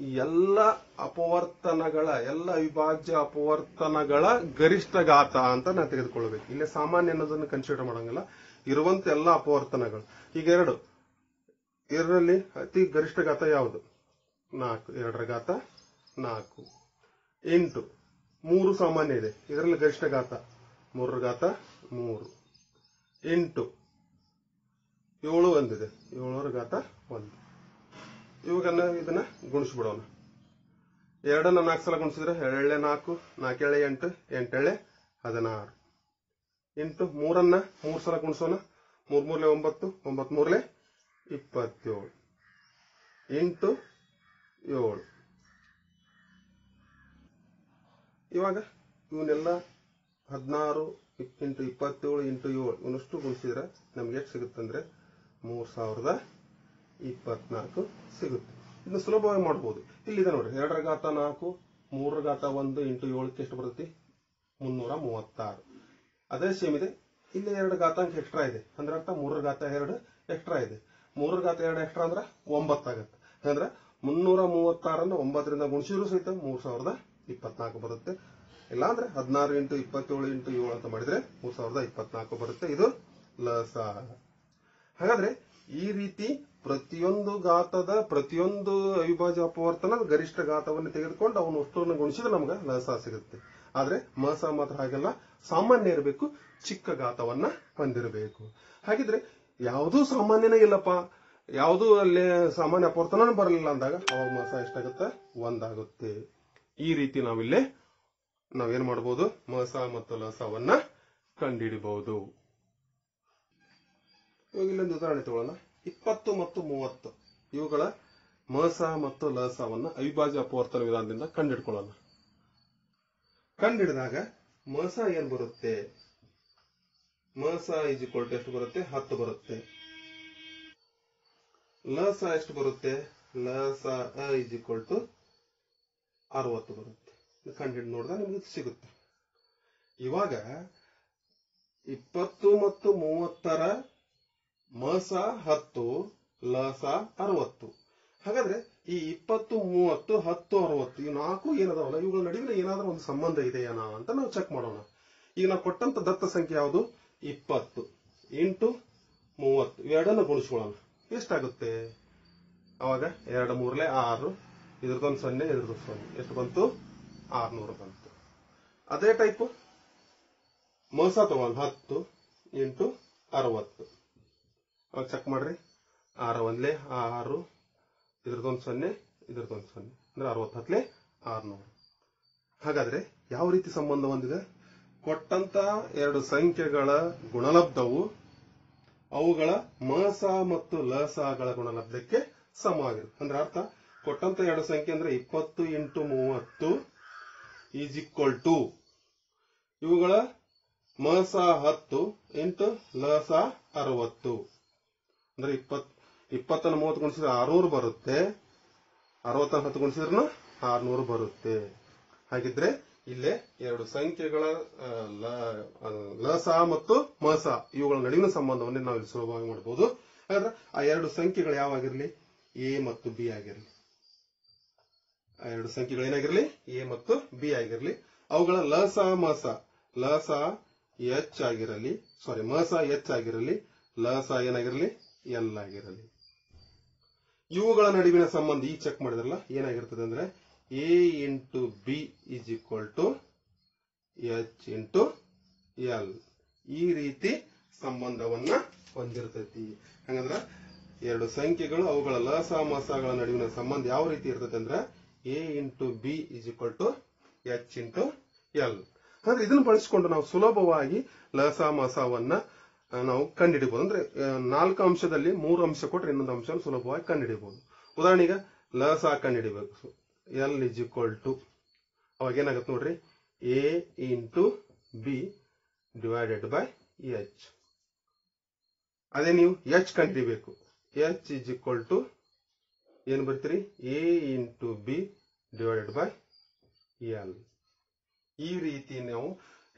ಎಲ್ಲ ಅಪವರ್ತನಗಳ, ಎಲ್ಲ ಅವಿಭಾಜ್ಯ ಅಪವರ್ತನಗಳ ಗರಿಷ್ಠ ಘಾತ ಅಂತ ನಾವು ತೆಗೆದುಕೊಳ್ಬೇಕು. ಇಲ್ಲಿ ಸಾಮಾನ್ಯ ಅನ್ನೋದನ್ನು ಕನ್ಸಿಡರ್ ಮಾಡಂಗಿಲ್ಲ. ಇರುವಂತ ಎಲ್ಲ ಅಪವರ್ತನಗಳು. ಈಗ ಎರಡು. ಎರಡರಲ್ಲಿ ಅತಿ ಗರಿಷ್ಠ ಘಾತ ಯಾವುದು? ನಾಲ್ಕು. ಎರಡರ ಘಾತ ನಾಲ್ಕು. ಎಂಟು. ಮೂರು ಸಾಮಾನ್ಯ ಇದೆ. ಇದರಲ್ಲಿ ಗರಿಷ್ಠ ಘಾತ ಮೂರರ ಘಾತ ಮೂರು. ಎಂಟು. ಏಳು ಒಂದಿದೆ. ಏಳರ ಘಾತ ಒಂದು. ಇವಾಗನ್ನ ಇದನ್ನ ಗುಣಿಸ್ಬಿಡೋಣ. ಎರಡನ್ನ ನಾಲ್ಕು ಸಲ ಗುಣಿಸಿದ್ರೆ ಎರಡೇಳೆ ನಾಲ್ಕು ನಾಲ್ಕೇಳೆ ಎಂಟು ಎಂಟೇಳೆ ಹದಿನಾರು. ಎಂಟು, ಮೂರನ್ನ ಮೂರು ಸಲ ಗುಣಿಸೋಣ. ಮೂರ್ ಮೂರ್ಲೆ ಒಂಬತ್ತು ಒಂಬತ್ ಮೂರ್ಲೆ ಇಪ್ಪತ್ತೇಳು. ಎಂಟು, ಏಳು. ಇವಾಗ ಇವನ್ನೆಲ್ಲ ಹದಿನಾರು ಇಂಟು ಇಪ್ಪತ್ತೇಳು ಇಂಟು ಏಳು ಇವನಷ್ಟು ಗುಣಿಸಿದ್ರೆ ನಮ್ಗೆ ಎಷ್ಟು ಸಿಗುತ್ತಂದ್ರೆ ಮೂರ್ ಸಾವಿರದ ಇಪ್ಪತ್ನಾಲ್ಕು ಸಿಗುತ್ತೆ. ಇದನ್ನ ಸುಲಭವಾಗಿ ಮಾಡ್ಬೋದು. ಇಲ್ಲಿದೆ ನೋಡ್ರಿ ಎರಡರ ಘಾತ ನಾಲ್ಕು ಮೂರರ ಘಾತ ಒಂದು ಇಂಟು ಏಳಕ್ಕೆ ಎಷ್ಟು ಬರುತ್ತೆ? ಮುನ್ನೂರ ಮೂವತ್ತಾರು. ಅದೇ ಸೇಮ್ ಇದೆ. ಇಲ್ಲಿ ಎರಡು ಘಾತಾಂಕ ಎಕ್ಸ್ಟ್ರಾ ಇದೆ. ಅಂದ್ರೆ ಅರ್ಥ ಮೂರರ ಘಾತ ಎರಡು ಎಕ್ಸ್ಟ್ರಾ ಇದೆ. ಮೂರರ ಘಾತ ಎರಡು ಎಕ್ಸ್ಟ್ರಾ ಅಂದ್ರೆ ಒಂಬತ್ತಾಗತ್ತೆ ಅಂದ್ರೆ ಮುನ್ನೂರ ಮೂವತ್ತಾರನ್ನು ಒಂಬತ್ತರಿಂದ ಗುಣಿಸಿದ್ರು ಸಹಿತ ಮೂರ್ ಸಾವಿರದ ಇಪ್ಪತ್ನಾಲ್ಕು ಬರುತ್ತೆ. ಇಲ್ಲಾಂದ್ರೆ ಹದಿನಾರು ಇಂಟು ಇಪ್ಪತ್ತೇಳು ಇಂಟು ಏಳು ಅಂತ ಮಾಡಿದ್ರೆ ಮೂರ್ ಸಾವಿರದ ಇಪ್ಪತ್ನಾಲ್ಕು ಬರುತ್ತೆ. ಇದು ಲಸ. ಹಾಗಾದ್ರೆ ಈ ರೀತಿ ಪ್ರತಿಯೊಂದು ಘಾತದ, ಪ್ರತಿಯೊಂದು ಅವಿಭಾಜ್ಯ ಅಪವರ್ತನ ಗರಿಷ್ಠ ಘಾತವನ್ನು ತೆಗೆದುಕೊಂಡು ಅವನು ವಸ್ತುವನ್ನು ಗುಣಿಸಿದ್ರೆ ನಮ್ಗೆ ಲಸ ಸಿಗುತ್ತೆ. ಆದ್ರೆ ಮಸ ಮಾತ್ರ ಹಾಗೆಲ್ಲ ಸಾಮಾನ್ಯ ಇರಬೇಕು, ಚಿಕ್ಕ ಘಾತವನ್ನ ಹೊಂದಿರಬೇಕು. ಹಾಗಿದ್ರೆ ಯಾವುದೂ ಸಾಮಾನ್ಯನೇ ಇಲ್ಲಪ್ಪ. ಯಾವುದೂ ಅಲ್ಲಿ ಸಾಮಾನ್ಯ ಅಪವರ್ತನ ಬರಲಿಲ್ಲ ಅಂದಾಗ ಅವಾಗ ಮಸ ಎಷ್ಟಾಗುತ್ತೆ? ಒಂದಾಗುತ್ತೆ. ಈ ರೀತಿ ನಾವಿಲ್ಲಿ ನಾವೇನ್ ಮಾಡಬಹುದು ಮಸ ಮತ್ತು ಲಸವನ್ನ ಕಂಡುಹಿಡಿಬಹುದು ಇವಾಗ ಇಲ್ಲೊಂದು ಉದಾಹರಣೆ ತಗೊಳ್ಳೋಣ. ಇಪ್ಪತ್ತು ಮತ್ತು ಮೂವತ್ತು. ಇವುಗಳ ಮಸ ಮತ್ತು ಲಸವನ್ನ ಅವಿಭಾಜ್ಯ ಅಪವರ್ತನ ವಿಧಾನದಿಂದ ಕಂಡಿಡ್ಕೊಳ್ಳೋಣ ಕಂಡಿಡಿದಾಗ ಮಸ ಏನ್ ಬರುತ್ತೆ? ಮಸ ಇಸ್ ಈಕ್ವಲ್ ಎಷ್ಟು ಬರುತ್ತೆ? ಹತ್ತು ಬರುತ್ತೆ. ಲಸ ಎಷ್ಟು ಬರುತ್ತೆ? ಲಸ ಇಸ್ ಈಕ್ವಲ್ ಟು ಅರವತ್ತು ಬರುತ್ತೆ. ಕಂಡಿಡ್ ನೋಡಿದಾಗ ನಿಮ್ಗೆ ಸಿಗುತ್ತೆ. ಇವಾಗ ಇಪ್ಪತ್ತು ಮತ್ತು ಮೂವತ್ತರ ಮಸ ಹತ್ತು, ಲಸ ಅರವತ್ತು. ಹಾಗಾದ್ರೆ ಈ ಇಪ್ಪತ್ತು, ಮೂವತ್ತು, ಹತ್ತು, ಅರವತ್ತು, ಈ ನಾಲ್ಕು ಏನದಾವಲ್ಲ? ಇವುಗಳ ನಡುವಿನ ಏನಾದರೂ ಒಂದು ಸಂಬಂಧ ಇದೆಯಾ ಅಂತ ನಾವು ಚೆಕ್ ಮಾಡೋಣ. ಈಗ ನಾವು ಕೊಟ್ಟಂತ ದತ್ತ ಸಂಖ್ಯೆ ಯಾವುದು? ಇಪ್ಪತ್ತು ಇಂಟು ಮೂವತ್ತು. ಇವೆರಡನ್ನು ಗುಣಿಸ್ಕೊಳ್ಳೋಣ. ಎಷ್ಟಾಗುತ್ತೆ? ಅವಾಗ ಎರಡು ಮೂರಲೆ ಆರು. ಇದ್ರದೊಂದು ಸೊನ್ನೆ, ಇದ್ರದ್ದು ಸೊನ್ನೆ. ಎಷ್ಟು ಬಂತು? ಆರ್ನೂರು ಬಂತು. ಅದೇ ಟೈಪ್ ಮೋಸ ತಗೊಂಡು ಹತ್ತು ಎಂಟು ಅರವತ್ತು. ಅವಾಗ ಚೆಕ್ ಮಾಡ್ರಿ. ಆರು ಒಂದ್ಲೆ ಆರು, ಇದ್ರದೊಂದು ಸೊನ್ನೆ ಇದ್ರದೊಂದು ಸೊನ್ನೆ. ಅಂದ್ರೆ ಅರವತ್ತು ಹತ್ಲೆ ಆರ್ನೂರು. ಹಾಗಾದ್ರೆ ಯಾವ ರೀತಿ ಸಂಬಂಧ ಹೊಂದಿದೆ? ಕೊಟ್ಟಂತ ಎರಡು ಸಂಖ್ಯೆಗಳ ಗುಣಲಬ್ಧವು ಅವುಗಳ ಮಸ ಮತ್ತು ಲಸಗಳ ಗುಣಲಬ್ಧಕ್ಕೆ ಸಮವಾಗಿರುತ್ತೆ. ಅಂದ್ರೆ ಅರ್ಥ, ಕೊಟ್ಟಂತ ಎರಡು ಸಂಖ್ಯೆ ಅಂದ್ರೆ ಇಪ್ಪತ್ತು ಇಂಟು ಮೂವತ್ತು ಈಸ್ ಈಕ್ವಲ್ ಟು ಇವುಗಳ ಮಸ ಹತ್ತು ಇಂಟು ಲಸ ಅರವತ್ತು. ಅಂದ್ರೆ ಇಪ್ಪತ್, ಇಪ್ಪತ್ತನ್ನು ಮೂವತ್ತು ಗುಣಿಸಿದ್ರೆ ಆರ್ನೂರು ಬರುತ್ತೆ. ಅರವತ್ತನ್ನು ಹತ್ತು ಗುಣಿಸಿದ್ರೂ ಆರ್ನೂರು ಬರುತ್ತೆ. ಹಾಗಿದ್ರೆ ಇಲ್ಲೇ ಎರಡು ಸಂಖ್ಯೆಗಳ ಲಸ ಮತ್ತು ಮಸ ಇವುಗಳ ನಡುವಿನ ಸಂಬಂಧವನ್ನು ನಾವು ಸುಲಭವಾಗಿ ಮಾಡಬಹುದು ಹಾಗಾದ್ರೆ ಆ ಎರಡು ಸಂಖ್ಯೆಗಳು ಯಾವಾಗಿರ್ಲಿ? ಎ ಮತ್ತು ಬಿ ಆಗಿರ್ಲಿ. ಆ ಎರಡು ಸಂಖ್ಯೆಗಳು ಏನಾಗಿರ್ಲಿ? ಎ ಮತ್ತು ಬಿ ಆಗಿರ್ಲಿ. ಅವುಗಳ ಲಸ ಮಸ ಲಸ ಎಚ್ ಆಗಿರಲಿ. ಸಾರಿ ಮಸ ಎಚ್ ಆಗಿರಲಿ. ಲಸ ಏನಾಗಿರಲಿ? ಎಲ್ ಆಗಿರಲಿ. ಇವುಗಳ ನಡುವಿನ ಸಂಬಂಧ ಈ ಚೆಕ್ ಮಾಡಿದ್ರಲ್ಲ ಏನಾಗಿರ್ತದೆ ಅಂದ್ರೆ A into B is equal to H into L ಈ ರೀತಿ ಸಂಬಂಧವನ್ನ ಹೊಂದಿರ್ತೈತಿ. ಹಂಗಂದ್ರ ಎರಡು ಸಂಖ್ಯೆಗಳು ಅವುಗಳ ಲಸಾಮಸಗಳ ನಡುವಿನ ಸಂಬಂಧ ಯಾವ ರೀತಿ ಇರ್ತೈತೆ ಅಂದ್ರೆ A into B is equal to H into L ಅಂದ್ರೆ ಇದನ್ನು ಬಳಸಿಕೊಂಡು ನಾವು ಸುಲಭವಾಗಿ ಲಸ ಮಸವನ್ನ ಆ, ನಾವು ಕಂಡುಹಿಡಿಬಹುದು ಅಂದ್ರೆ ನಾಲ್ಕು ಅಂಶದಲ್ಲಿ ಮೂರು ಅಂಶ ಕೊಟ್ರೆ ಇನ್ನೊಂದು ಅಂಶ ಸುಲಭವಾಗಿ ಕಂಡುಹಿಡಿಬಹುದು ಉದಾಹರಣೆಗೆ ಲಸ ಕಂಡುಹಿಡಿಬೇಕು ಎಲ್ ಇಸ್ ಈಕ್ವಲ್ ಟು ಅವಾಗ ಏನಾಗುತ್ತೆ ನೋಡ್ರಿ? A into B divided by H ಅದೇ ನೀವು ಎಚ್ ಕಂಡುಹಿಡಿಬೇಕು ಎಚ್ ಇಸ್ ಈಕ್ವಲ್ ಟು ಏನ್ ಬರ್ತೀರಿ? A into B divided by L ಈ ರೀತಿ ನಾವು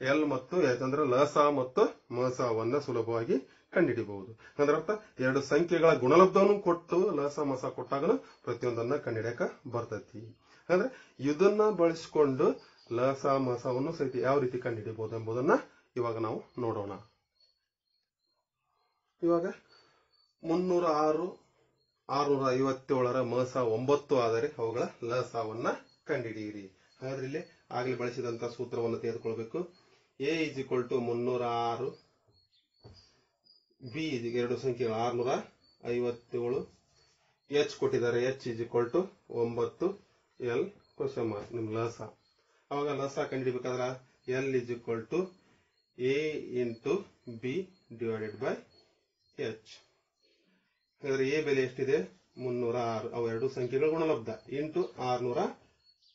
ಎಲ್ ಮತ್ತು ಅಂದ್ರೆ ಲಸ ಮತ್ತು ಮಸವನ್ನ ಸುಲಭವಾಗಿ ಕಂಡುಹಿಡಿಬಹುದು ಅಂದ್ರೆ ಅರ್ಥ, ಎರಡು ಸಂಖ್ಯೆಗಳ ಗುಣಲಬ್ಧವನ್ನು ಕೊಟ್ಟು ಲಸ ಮಸ ಕೊಟ್ಟಾಗ ಪ್ರತಿಯೊಂದನ್ನ ಕಂಡುಹಿಡಿಯಕ ಬರ್ತೈತಿ. ಅಂದ್ರೆ ಇದನ್ನ ಬಳಸಿಕೊಂಡು ಲಸ ಮಸವನ್ನು ಸಹಿತ ಯಾವ ರೀತಿ ಕಂಡುಹಿಡಿಬಹುದು ಎಂಬುದನ್ನ ಇವಾಗ ನಾವು ನೋಡೋಣ. ಇವಾಗ ಮುನ್ನೂರ ಆರು, ಆರುನೂರ ಐವತ್ತೇಳರ ಮಸ ಒಂಬತ್ತು ಆದರೆ ಅವುಗಳ ಲಸವನ್ನ ಕಂಡುಹಿಡಿಯಿರಿ. ಹಾಗಾದ್ರೆ ಇಲ್ಲಿ ಆಗಲೇ ಬಳಸಿದಂತ ಸೂತ್ರವನ್ನು ತೆಗೆದುಕೊಳ್ಬೇಕು. ಎ ಇಸ್ ಈಕ್ವಲ್ ಟು ಮುನ್ನೂರ ಆರು ಬಿ ಇಸ್ ಎರಡು ಸಂಖ್ಯೆಗಳು ಆರುನೂರ ಐವತ್ತೇಳು. ಎಚ್ ಕೊಟ್ಟಿದ್ದಾರೆ ಎಚ್ ಇಸ್ ಈಕ್ವಲ್ ಟು ಒಂಬತ್ತು ಎಲ್ ಕ್ವಶನ್ ಮಾರ್ಕ್ ನಿಮ್ ಲಸ. ಅವಾಗ ಲಸ ಕಂಡುಹಿಡಿಬೇಕಾದ್ರ L is equal to A into B divided by H ಹಾಗಾದ್ರೆ ಎ ಬೆಲೆ ಎಷ್ಟಿದೆ? ಮುನ್ನೂರ ಆರು ಅವು ಎರಡು ಸಂಖ್ಯೆಗಳ ಗುಣಲಬ್ಧ. ಇಂಟು ಆರ್ನೂರ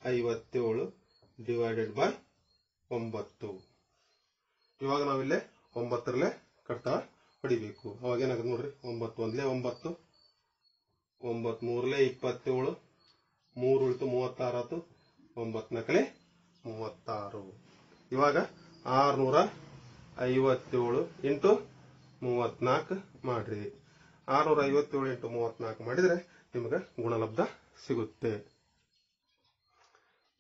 ಐವತ್ತೇಳು ಡಿವೈಡೆಡ್ ಬೈ ಒಂಬತ್ತು. ಇವಾಗ ನಾವಿಲ್ಲೇ ಒಂಬತ್ತರಲ್ಲೇ ಕಟ್ಟ ಹೊಡಿಬೇಕು. ಅವಾಗ ಏನಾಗುತ್ತೆ ನೋಡ್ರಿ? ಒಂಬತ್ತು ಒಂದ್ಲೆ ಒಂಬತ್ತು ಒಂಬತ್ ಮೂರ್ಲೆ ಇಪ್ಪತ್ತೇಳು, ಮೂರು ಉಳಿತು ಮೂವತ್ತಾರತ್ತು ಒಂಬತ್ತು ಮೂವತ್ತಾರು. ಇವಾಗ ಆರುನೂರ ಐವತ್ತೇಳು ಇಂಟು ಮೂವತ್ನಾಲ್ಕು ಮಾಡ್ರಿ. ಆರ್ನೂರ ಐವತ್ತೇಳು ಇಂಟು ಮೂವತ್ನಾಲ್ಕು ಮಾಡಿದ್ರೆ ನಿಮಗೆ ಗುಣಲಬ್ಧ ಸಿಗುತ್ತೆ.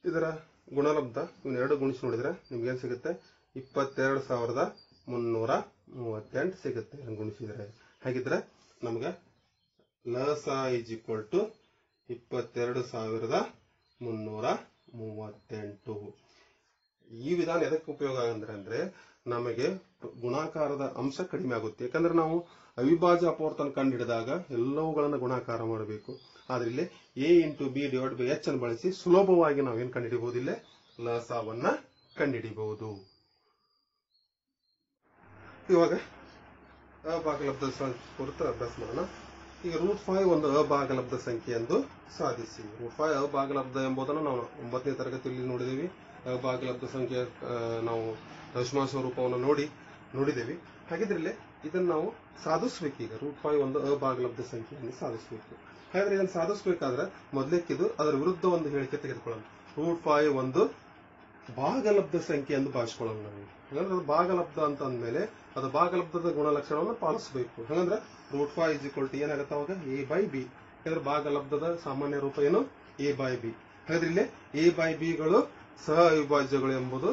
ಇದರ ಗುಣಲಬ್ಧ ಇವನ್ನ ಎರಡು ಗುಣಿಸಿ ನೋಡಿದ್ರೆ ನಿಮ್ಗೇನು ಸಿಗುತ್ತೆ? ಇಪ್ಪತ್ತೆರಡು ಸಾವಿರದ ಮುನ್ನೂರ ಮೂವತ್ತೆಂಟು ಸಿಗುತ್ತೆ ಗುಣಿಸಿದರೆ. ಹಾಗಿದ್ರೆ? ನಮ್ಗೆ ಲಸ ಇಸ್ ಈಕ್ವಲ್ ಟು ಇಪ್ಪತ್ತೆರಡು ಸಾವಿರದ ಮುನ್ನೂರ ಮೂವತ್ತೆಂಟು. ಈ ವಿಧಾನ ಎದಕ್ಕೆ ಉಪಯೋಗ ಅಂದ್ರೆ ಅಂದ್ರೆ ನಮಗೆ ಗುಣಾಕಾರದ ಅಂಶ ಕಡಿಮೆ ಆಗುತ್ತೆ. ಯಾಕಂದ್ರೆ ನಾವು ಅವಿಭಾಜ್ಯ ಅಪವರ್ತನ ಕಂಡುಹಿಡಿದಾಗ ಎಲ್ಲವುಗಳನ್ನು ಗುಣಾಕಾರ ಮಾಡಬೇಕು. ಆದ್ರೆ ಇಲ್ಲಿ A into B divide by H ಅನ್ನು ಬಳಸಿ ಸುಲಭವಾಗಿ ನಾವೇನು ಕಂಡುಹಿಡಿಬಹುದು ಇಲ್ಲೇ ಲಸವನ್ನ ಕಂಡುಹಿಡಿಬಹುದು ಇವಾಗ ಅಭಾಗಲಬ್ಧ ಸಂಖ್ಯೆ ಕುರಿತು ಅಭ್ಯಾಸ ಮಾಡೋಣ. ಈಗ ರೂಟ್ ಫೈವ್ ಒಂದು ಅಭಾಗಲಬ್ಧ ಸಂಖ್ಯೆ ಎಂದು ಸಾಧಿಸಿ. ರೂಟ್ ಫೈವ್ ಅಭಾಗಲಬ್ಧ ಎಂಬುದನ್ನು ನಾವು ಒಂಬತ್ತನೇ ತರಗತಿಯಲ್ಲಿ ನೋಡಿದ್ದೀವಿ ಅಭಾಗಲಬ್ಧ ಸಂಖ್ಯೆ ನಾವು ದಶಮಾಂಶ ಸ್ವರೂಪವನ್ನು ನೋಡಿ ನೋಡಿದ್ದೀವಿ ಹಾಗಿದ್ರಲ್ಲಿ ಇದನ್ನು ನಾವು ಸಾಧಿಸ್ಬೇಕು ಈಗ. ರೂಟ್ ಫೈವ್ ಒಂದು ಅಭಾಗಲಬ್ಧ ಸಂಖ್ಯೆಯನ್ನು ಸಾಧಿಸಬೇಕು. ಹಾಗಾದ್ರೆ ಇದನ್ನು ಸಾಧಿಸಬೇಕಾದ್ರೆ ಮೊದಲಕ್ಕಿದು ಅದರ ವಿರುದ್ಧ ಒಂದು ಹೇಳಿಕೆ ತೆಗೆದುಕೊಳ್ಳೋಣ. ರೂಟ್ ಫೈವ್ ಒಂದು ಭಾಗಲಬ್ಧ ಸಂಖ್ಯೆ ಎಂದು ಭಾವಿಸ್ಕೊಳ್ಳೋಣ ನಾವು. ಭಾಗಲಬ್ಧ ಅಂತ ಅಂದ್ಮೇಲೆ ಅದು ಭಾಗಲಬ್ಧದ ಗುಣಲಕ್ಷಣವನ್ನು ಪಾಲಿಸಬೇಕು. ಹಾಗಂದ್ರೆ root five is equal to ಏನಾಗುತ್ತೆ ಅವಾಗ ಎ ಬೈ ಬಿ ಯಾಕಂದ್ರೆ ಭಾಗಲಬ್ಧದ ಸಾಮಾನ್ಯ ರೂಪ ಏನು? ಎ ಬೈ ಬಿ ಹಾಗಾದ್ರೆ ಇಲ್ಲಿ ಎ ಬೈ ಬಿಗಳು ಸಹ ಅವಿಭಾಜ್ಯಗಳು ಎಂಬುದು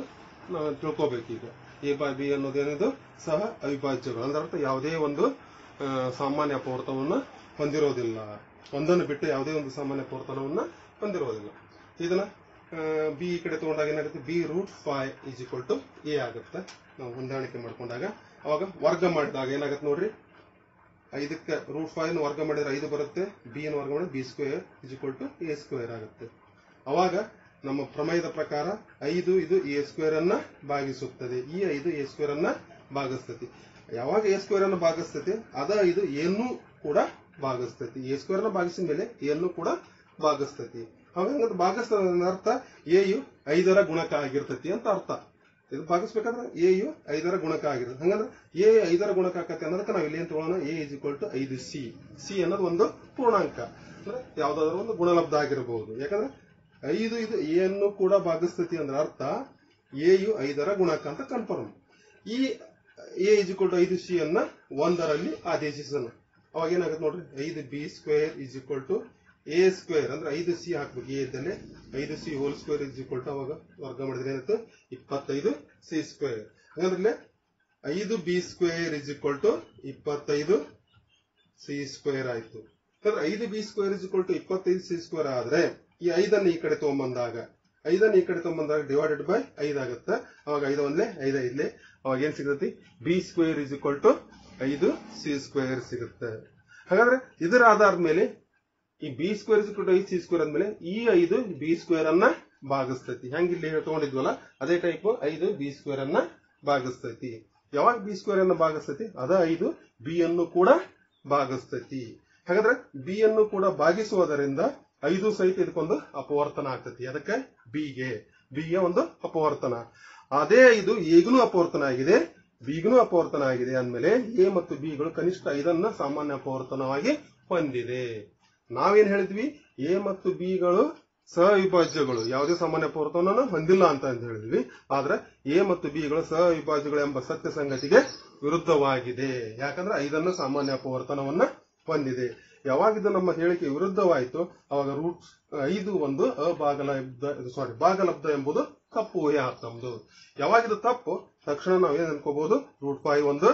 ನಾವು ತಿಳ್ಕೋಬೇಕು ಈಗ. ಎ ಬೈ ಬಿ ಅನ್ನೋದೇನಿದು ಸಹ ಅವಿಭಾಜ್ಯಗಳು. ಅಂದ್ರೆ ಅರ್ಥ ಯಾವುದೇ ಒಂದು ಸಾಮಾನ್ಯ ಪೌರ್ತವನ್ನು ಹೊಂದಿರೋದಿಲ್ಲ. ಒಂದನ್ನು ಬಿಟ್ಟು ಯಾವುದೇ ಒಂದು ಸಾಮಾನ್ಯ ಪೌರ್ತನವನ್ನು ಹೊಂದಿರೋದಿಲ್ಲ. ಇದನ್ನ ಬಿ ಈ ಕಡೆ ತಗೊಂಡಾಗ ಏನಾಗುತ್ತೆ? B root five is equal to A ಆಗುತ್ತೆ. ನಾವು ಹೊಂದಾಣಿಕೆ ಮಾಡ್ಕೊಂಡಾಗ ಅವಾಗ ವರ್ಗ ಮಾಡಿದಾಗ ಏನಾಗುತ್ತೆ ನೋಡ್ರಿ? ಐದಕ್ಕೆ ರೂಟ್ ಫೈವ್ ವರ್ಗ ಮಾಡಿದ್ರೆ ಐದು ಬರುತ್ತೆ ಬಿ ಅನ್ನು ವರ್ಗ ಮಾಡಿದ್ರೆ B square is equal to A square ಆಗುತ್ತೆ. ಅವಾಗ ನಮ್ಮ ಪ್ರಮೇಯದ ಪ್ರಕಾರ ಐದು ಇದು ಎ ಸ್ಕ್ವೇರ್ ಅನ್ನ ಭಾಗಿಸುತ್ತದೆ. ಈ ಐದು ಎ ಸ್ಕ್ವೇರ್ ಅನ್ನ ಭಾಗಿಸ್ತತಿ. ಯಾವಾಗ ಎ ಸ್ಕ್ವೇರ್ ಅನ್ನ ಭಾಗಿಸ್ತತಿ? ಅದ ಐದು ಏನು ಕೂಡ ಭಾಗಿಸ್ತತಿ. ಎ ಸ್ಕ್ವೇರ್ ಅನ್ನ ಭಾಗಿಸಿದ ಮೇಲೆ ಎನ್ನು ಕೂಡ ಭಾಗಿಸ್ತತಿ. ಅವಾಗ ಭಾಗಿಸ್ತದ ಅರ್ಥ? ಎ ಯು ಐದರ ಗುಣಕ ಆಗಿರ್ತತಿ ಅಂತ ಅರ್ಥ. ಇದು ಭಾಗಿಸ್ಬೇಕಾದ್ರೆ ಎ ಯು ಐದರ ಗುಣಕ ಆಗಿರುತ್ತೆ. ಹಂಗಂದ್ರೆ ಎ ಐದರ ಗುಣಕ ಆಕತ್ತೆ ಅನ್ನೋದಕ್ಕೆ ನಾವು ಇಲ್ಲಿ ಏನ್ ತಗೊಳ್ಳೋಣ ಎ ಇಸ್ ಈಕ್ವಲ್ ಟು ಐದು ಸಿ ಸಿ ಅನ್ನೋದು ಒಂದು ಪೂರ್ಣಾಂಕ. ಅಂದ್ರೆ ಯಾವ್ದಾದ್ರು ಒಂದು ಗುಣಲಬ್ಧ ಆಗಿರಬಹುದು ಯಾಕಂದ್ರೆ ಐದು ಇದು ಎ ಅನ್ನು ಕೂಡ ಭಾಗಿಸ್ತತಿ ಅಂದ್ರೆ ಅರ್ಥ ಎ ಯು ಐದರ ಗುಣಕ ಅಂತ ಕನ್ಫರ್ಮ್ ಈ ಎ ಇಸ್ ಈಕ್ವಲ್ ಟು ಐದು ಸಿ ಅನ್ನ ಒಂದರಲ್ಲಿ ಆದೇಶಿಸೋಣ. ಅವಾಗ ಏನಾಗುತ್ತೆ ನೋಡ್ರಿ? ಐದು B square is equal to A square ಅಂದ್ರೆ ಐದು ಸಿ ಹಾಕ್ಬೇಕು. ಎ ಇದ್ದಲ್ಲಿ ಐದು C whole square is equal to ಅವಾಗ ವರ್ಗ ಮಾಡಿದ್ರೆ ಏನಾಯ್ತು ಇಪ್ಪತ್ತೈದು ಸಿ ಸ್ಕ್ವೇರ್ ಹಂಗಂದ್ರೆ ಇಲ್ಲೇ ಐದು B square is equal to ಇಪ್ಪತ್ತೈದು ಸಿ ಸ್ಕ್ವೇರ್ ಆಯ್ತು. ಅಂದ್ರೆ ಐದು B square is equal to ಇಪ್ಪತ್ತೈದು ಸಿ ಸ್ಕ್ವೇರ್ ಆದ್ರೆ ಈ ಐದನ್ನು ಈ ಕಡೆ ತಗೊಂಬಂದಾಗ, ಐದನ್ನು ಈ ಕಡೆ ತಗೊಂಬಂದಾಗ ಡಿವೈಡೆಡ್ ಬೈ ಐದು ಆಗುತ್ತೆ. ಅವಾಗ ಐದು ಒಂದ್ಲೆ, ಐದು ಐದ್ಲೆ. ಅವಾಗ ಏನ್ ಸಿಗತಿ B square is equal to ಐದು ಸಿ ಸ್ಕ್ವೇರ್ ಸಿಗುತ್ತೆ. ಹಾಗಾದ್ರೆ ಇದರ ಆಧಾರದ ಮೇಲೆ ಈ B square is to C square ಅಂದ್ಮೇಲೆ ಈ ಐದು ಬಿ ಸ್ಕ್ವೇರ್ ಅನ್ನ ಭಾಗಿಸ್ತೈತಿ. ಇಲ್ಲಿ ತಗೊಂಡಿದ್ವಲ್ಲ ಅದೇ ಟೈಪ್ ಐದು ಬಿ ಸ್ಕ್ವೇರ್ ಅನ್ನ ಭಾಗಿಸ್ತೈತಿ. ಯಾವಾಗ ಬಿ ಸ್ಕ್ವೇರ್ ಅನ್ನ ಭಾಗಿಸ್ತೈತಿ? ಅದ ಐದು ಬಿ ಅನ್ನು ಕೂಡ ಭಾಗಿಸ್ತೈತಿ. ಹಾಗಾದ್ರೆ ಬಿ ಅನ್ನು ಕೂಡ ಭಾಗಿಸುವುದರಿಂದ ಐದು ಸಹಿತ ಇದಕ್ಕೊಂದು ಅಪವರ್ತನ ಆಗ್ತೈತಿ. ಅದಕ್ಕೆ ಬಿಗೆ ಬಿಗೆ ಒಂದು ಅಪವರ್ತನ. ಅದೇ ಐದು ಈಗಲೂ ಅಪವರ್ತನ ಆಗಿದೆ ಬಿಗೂ ಅಪವರ್ತನ ಆಗಿದೆ ಅಂದಮೇಲೆ ಎ ಮತ್ತು ಬಿಗಳು ಕನಿಷ್ಠ ಐದನ್ನ ಸಾಮಾನ್ಯ ಅಪವರ್ತನವಾಗಿ ಹೊಂದಿದೆ. ನಾವೇನ್ ಹೇಳಿದ್ವಿ? ಎ ಮತ್ತು ಬಿಗಳು ಸಹವಿಭಾಜ್ಯಗಳು. ಯಾವುದೇ ಸಾಮಾನ್ಯ ಪೂರ್ವತವನ್ನು ಹೊಂದಿಲ್ಲ ಅಂತ ಅಂತ ಹೇಳಿದ್ವಿ. ಆದ್ರೆ ಎ ಮತ್ತು ಬಿಗಳು ಸಹವಿಭಾಜ್ಯಗಳು ಎಂಬ ಸತ್ಯ ಸಂಗತಿಗೆ ವಿರುದ್ಧವಾಗಿದೆ. ಯಾಕಂದ್ರೆ ಐದನ್ನು ಸಾಮಾನ್ಯ ಅಪವರ್ತನವನ್ನ ಹೊಂದಿದೆ. ಯಾವಾಗ ಇದು ನಮ್ಮ ಹೇಳಿಕೆ ವಿರುದ್ಧವಾಯಿತು, ಅವಾಗ ರೂಟ್ ಐದು ಒಂದು ಅಭಾಗಲಬ್ಧ ಸಾರಿ ಭಾಗಲಬ್ಧ ಎಂಬುದು ತಪ್ಪು ಊಹೆ ಯಾವಾಗ ಇದು ತಪ್ಪು, ತಕ್ಷಣ ನಾವೇನ್ ಅನ್ಕೋಬಹುದು? ರೂಟ್ ಫೈವ್ ಒಂದು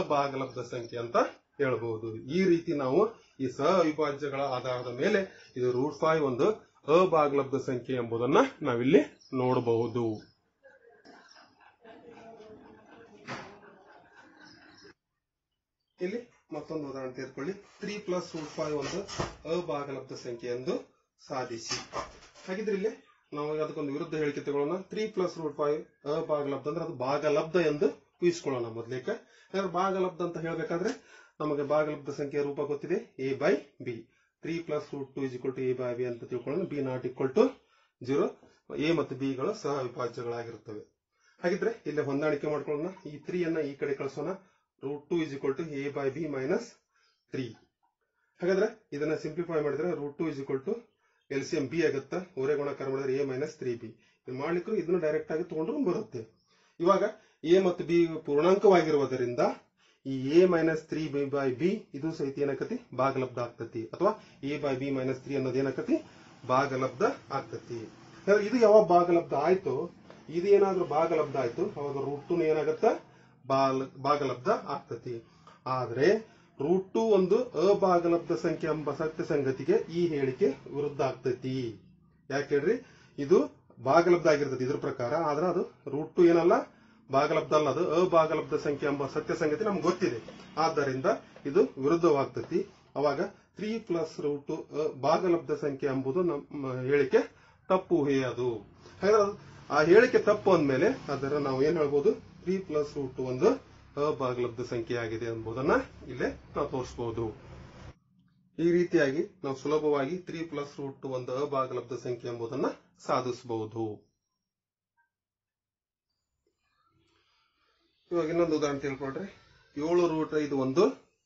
ಅಭಾಗಲಬ್ಧ ಸಂಖ್ಯೆ ಅಂತ ಹೇಳಬಹುದು. ಈ ರೀತಿ ನಾವು ಈ ಸಹ ಅವಿಭಾಜ್ಯಗಳ ಆಧಾರದ ಮೇಲೆ ಇದು ರೂಟ್ ಫೈವ್ ಒಂದು ಅಭಾಗಲಬ್ಧ ಸಂಖ್ಯೆ ಎಂಬುದನ್ನ ನಾವಿಲ್ಲಿ ನೋಡಬಹುದು. ಇಲ್ಲಿ ಮತ್ತೊಂದು ಉದಾಹರಣೆ ತೆಗೆದುಕೊಳ್ಳಿ. ತ್ರೀ ಪ್ಲಸ್ ರೂಟ್ ಫೈವ್ ಒಂದು ಅಭಾಗಲಬ್ಧ ಸಂಖ್ಯೆ ಎಂದು ಸಾಧಿಸಿ. ಹಾಗಿದ್ರೆ ಇಲ್ಲಿ ನಾವು ಅದಕ್ಕೊಂದು ವಿರುದ್ಧ ಹೇಳಿಕೆ ತಗೊಳ್ಳೋಣ. ತ್ರೀ ಪ್ಲಸ್ ರೂಟ್ ಫೈವ್ ಅಭಾಗಲಬ್ಧ ಅಂದ್ರೆ ಅದು ಭಾಗಲಬ್ಧ ಎಂದು ಊಹಿಸ್ಕೊಳ್ಳೋಣ ಮೊದ್ಲಿಕ್ಕೆ ಯಾಕಂದ್ರೆ ಭಾಗಲಬ್ಧ ಅಂತ ಹೇಳ್ಬೇಕಾದ್ರೆ ನಮಗೆ ಭಾಗಲಬ್ಧ ಸಂಖ್ಯೆಯ ರೂಪ ಗೊತ್ತಿದೆ. A by B three plus root two is equal to A by B ಅಂತ ತಿಳ್ಕೊಳ್ಳೋಣ. B not equal to zero A ಮತ್ತು ಬಿ ಗಳು ಸಹ ಅವಿಭಾಜ್ಯಗಳಾಗಿರುತ್ತವೆ. ಹಾಗಿದ್ರೆ ಇಲ್ಲಿ ಹೊಂದಾಣಿಕೆ ಮಾಡ್ಕೊಳ್ಳೋಣ. ಈ ತ್ರೀ ಅನ್ನ ಈ ಕಡೆ ಕಳಿಸೋಣ. Root two is equal to A by B minus three ಹಾಗಾದ್ರೆ ಇದನ್ನ ಸಿಂಪ್ಲಿಫೈ ಮಾಡಿದ್ರೆ root two is to L C M B ಆಗುತ್ತೆ? ಗುಣಕಾರ ಮಾಡಿದ್ರೆ ಎ ಮೈನಸ್ ತ್ರೀ ಬಿ ಮಾಡ್ಲಿಕ್ಕೂ ಇದನ್ನ ಡೈರೆಕ್ಟ್ ಆಗಿ ತಗೊಂಡ್ರು ಬರುತ್ತೆ. ಇವಾಗ ಎ ಮತ್ತು ಬಿ ಪೂರ್ಣಾಂಕವಾಗಿರುವುದರಿಂದ ಈ A minus three B by B ಇದು ಸಹಿತ ಏನಕತಿ ಭಾಗಲಬ್ಧ ಆಗ್ತತಿ. ಅಥವಾ A by B minus three ಅನ್ನೋದು ಏನಕತಿ ಭಾಗಲಬ್ಧ ಆಗ್ತತಿ. ಇದು ಯಾವಾಗ ಭಾಗಲಬ್ಧ ಆಯ್ತು? ಇದು ಏನಾದ್ರೂ ಭಾಗಲಬ್ಧ ಆಯ್ತು, ಅವಾಗ ರೂಟ್ ಟು ಏನಾಗತ್ತ? ಭಾಗಲಬ್ಧ ಆಗ್ತತಿ. ಆದ್ರೆ ರೂಟ್ ಟು ಒಂದು ಅಭಾಗಲಬ್ಧ ಸಂಖ್ಯೆ ಎಂಬ ಸತ್ಯ ಸಂಗತಿಗೆ ಈ ಹೇಳಿಕೆ ವಿರುದ್ಧ ಆಗ್ತತಿ. ಯಾಕೆ ಹೇಳ್ರಿ? ಇದು ಭಾಗಲಬ್ಧ ಆಗಿರ್ತತಿ ಇದ್ರ ಪ್ರಕಾರ, ಆದ್ರೆ ಅದು ರೂಟ್ ಟು ಏನಲ್ಲ ಭಾಗಲಬ್ಧ ಅಲ್ಲ ಅದು? ಅಭಾಗಲಬ್ಧ ಸಂಖ್ಯೆ ಎಂಬ ಸತ್ಯ ಸಂಗತಿ ನಮ್ಗೆ ಗೊತ್ತಿದೆ. ಆದ್ದರಿಂದ ಇದು ವಿರುದ್ಧವಾಗ್ತತಿ. ಅವಾಗ ತ್ರೀ ಪ್ಲಸ್ ರೂಟ್ ಭಾಗಲಬ್ಧ ಸಂಖ್ಯೆ ಎಂಬುದು ನಮ್ಮ ಹೇಳಿಕೆ ತಪ್ಪು ಅದು ಹಾಗಾದ್ರೆ ಆ ಹೇಳಿಕೆ ತಪ್ಪು ಅಂದ್ಮೇಲೆ ಅದರ ನಾವು ಏನ್ ಹೇಳ್ಬೋದು? ತ್ರೀ ಪ್ಲಸ್ ರೂಟ್ ಒಂದು ಅಭಾಗಲಬ್ಧ ಸಂಖ್ಯೆ ಆಗಿದೆ ಎಂಬುದನ್ನ ಇಲ್ಲೇ ನಾವು ತೋರಿಸಬಹುದು ಈ ರೀತಿಯಾಗಿ ನಾವು ಸುಲಭವಾಗಿ ತ್ರೀ ಪ್ಲಸ್ ರೂಟ್ ಒಂದು ಅಭಾಗಲಬ್ಧ ಸಂಖ್ಯೆ ಎಂಬುದನ್ನ ಸಾಧಿಸಬಹುದು ಇವಾಗ ಇನ್ನೊಂದು ಉದಾಹರಣೆ ತಿಳ್ಕೊಳ್ರಿ ಏಳು ರೂಟ್ ಐದು ಒಂದು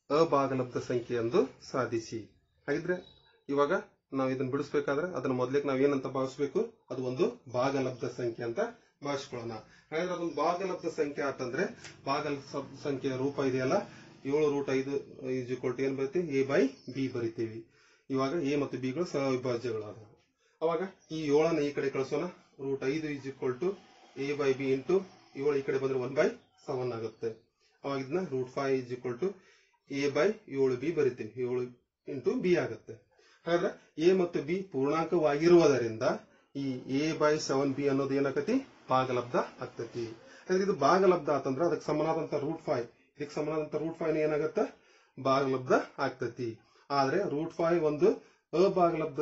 ಅಭಾಗಲಬ್ಧ ಸಂಖ್ಯೆ ಎಂದು ಸಾಧಿಸಿ. ಹಾಗಿದ್ರೆ ಇವಾಗ ನಾವು ಇದನ್ನ ಬಿಡಿಸ್ಬೇಕಾದ್ರೆ ಅದನ್ನ ಮೊದ್ಲಿಗೆ ನಾವು ಏನಂತ ಭಾವಿಸ್ಬೇಕು? ಅದು ಒಂದು ಭಾಗಲಬ್ಧ ಸಂಖ್ಯೆ ಅಂತ ಭಾವಿಸ್ಕೊಳ್ಳೋಣ. ಹಾಗಾದ್ರೆ ಅದೊಂದು ಭಾಗಲಬ್ಧ ಸಂಖ್ಯೆ ಆತಂದ್ರೆ ಭಾಗಲ ಸಂಖ್ಯೆ ರೂಪ ಇದೆಯಲ್ಲ? ಏಳು ರೂಟ್ ಐದು ಟು ಏನ್ ಬರಿತೀವಿ ಎ ಬೈ ಬಿ ಬರಿತೀವಿ. ಇವಾಗ ಎ ಮತ್ತು ಬಿಗಳು ಸಹವಿಭಾಜ್ಯಗಳಾದವು ಅವಾಗ ಈ ಏಳನ್ನ ಈ ಕಡೆ ಕಳಿಸೋಣ. ರೂಟ್ ಐದು is equal to A by B into ಏಳು ಈ ಕಡೆ ಬಂದ್ರೆ ಒನ್ ಬೈ ಸೆವೆನ್ ಆಗುತ್ತೆ. ಅವಾಗ ಇದನ್ನ root five is equal to A by ಏಳು ಬಿ ಬರಿತೀವಿ ಏಳು ಇಂಟು ಬಿ ಆಗುತ್ತೆ. ಹಾಗಾದ್ರೆ ಎ ಮತ್ತು ಬಿ ಪೂರ್ಣಾಂಕವಾಗಿರುವುದರಿಂದ ಈ ಎ ಬೈ ಸೆವೆನ್ ಬಿ ಅನ್ನೋದು ಏನಾಗತಿ ಭಾಗಲಬ್ಧ ಆಗ್ತತಿ. ಹಾಗಾದ್ರೆ ಇದು ಭಾಗಲಬ್ಧ ಆತಂದ್ರೆ ಅದಕ್ಕೆ ಸಮನಾದಂತ ರೂಟ್ ಫೈವ್ ಇದಕ್ಕೆ ಸಮನಾದಂತ ರೂಟ್ ಫೈವ್ ಏನಾಗತ್ತ? ಭಾಗಲಬ್ಧ ಆಗ್ತತಿ. ಆದ್ರೆ ರೂಟ್ ಫೈವ್ ಒಂದು ಅಭಾಗಲಬ್ಧ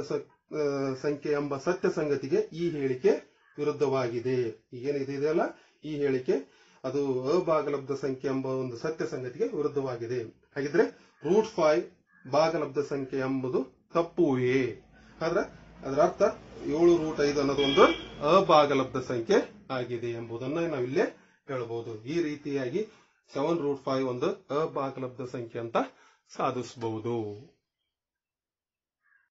ಸಂಖ್ಯೆ ಎಂಬ ಸತ್ಯ ಸಂಗತಿಗೆ ಈ ಹೇಳಿಕೆ ವಿರುದ್ಧವಾಗಿದೆ. ಈಗೇನಿದೆ ಇದೆಯಲ್ಲ? ಈ ಹೇಳಿಕೆ ಅದು ಅಭಾಗಲಬ್ಧ ಸಂಖ್ಯೆ ಎಂಬ ಒಂದು ಸತ್ಯ ಸಂಗತಿಗೆ ವಿರುದ್ಧವಾಗಿದೆ. ಹಾಗಿದ್ರೆ ರೂಟ್ ಫೈವ್ ಭಾಗಲಬ್ಧ ಸಂಖ್ಯೆ ಎಂಬುದು ತಪ್ಪುವೇ ಆದ್ರೆ ಅದರ ಅರ್ಥ ಏಳು ರೂಟ್ ಐದು ಅನ್ನೋದು ಒಂದು ಅಭಾಗಲಬ್ಧ ಸಂಖ್ಯೆ ಆಗಿದೆ ಎಂಬುದನ್ನ ನಾವಿಲ್ಲೇ ಹೇಳಬಹುದು ಈ ರೀತಿಯಾಗಿ ಸೆವೆನ್ ರೂಟ್ ಫೈವ್ ಒಂದು ಅಭಾಗಲಬ್ಧ ಸಂಖ್ಯೆ ಅಂತ ಸಾಧಿಸಬಹುದು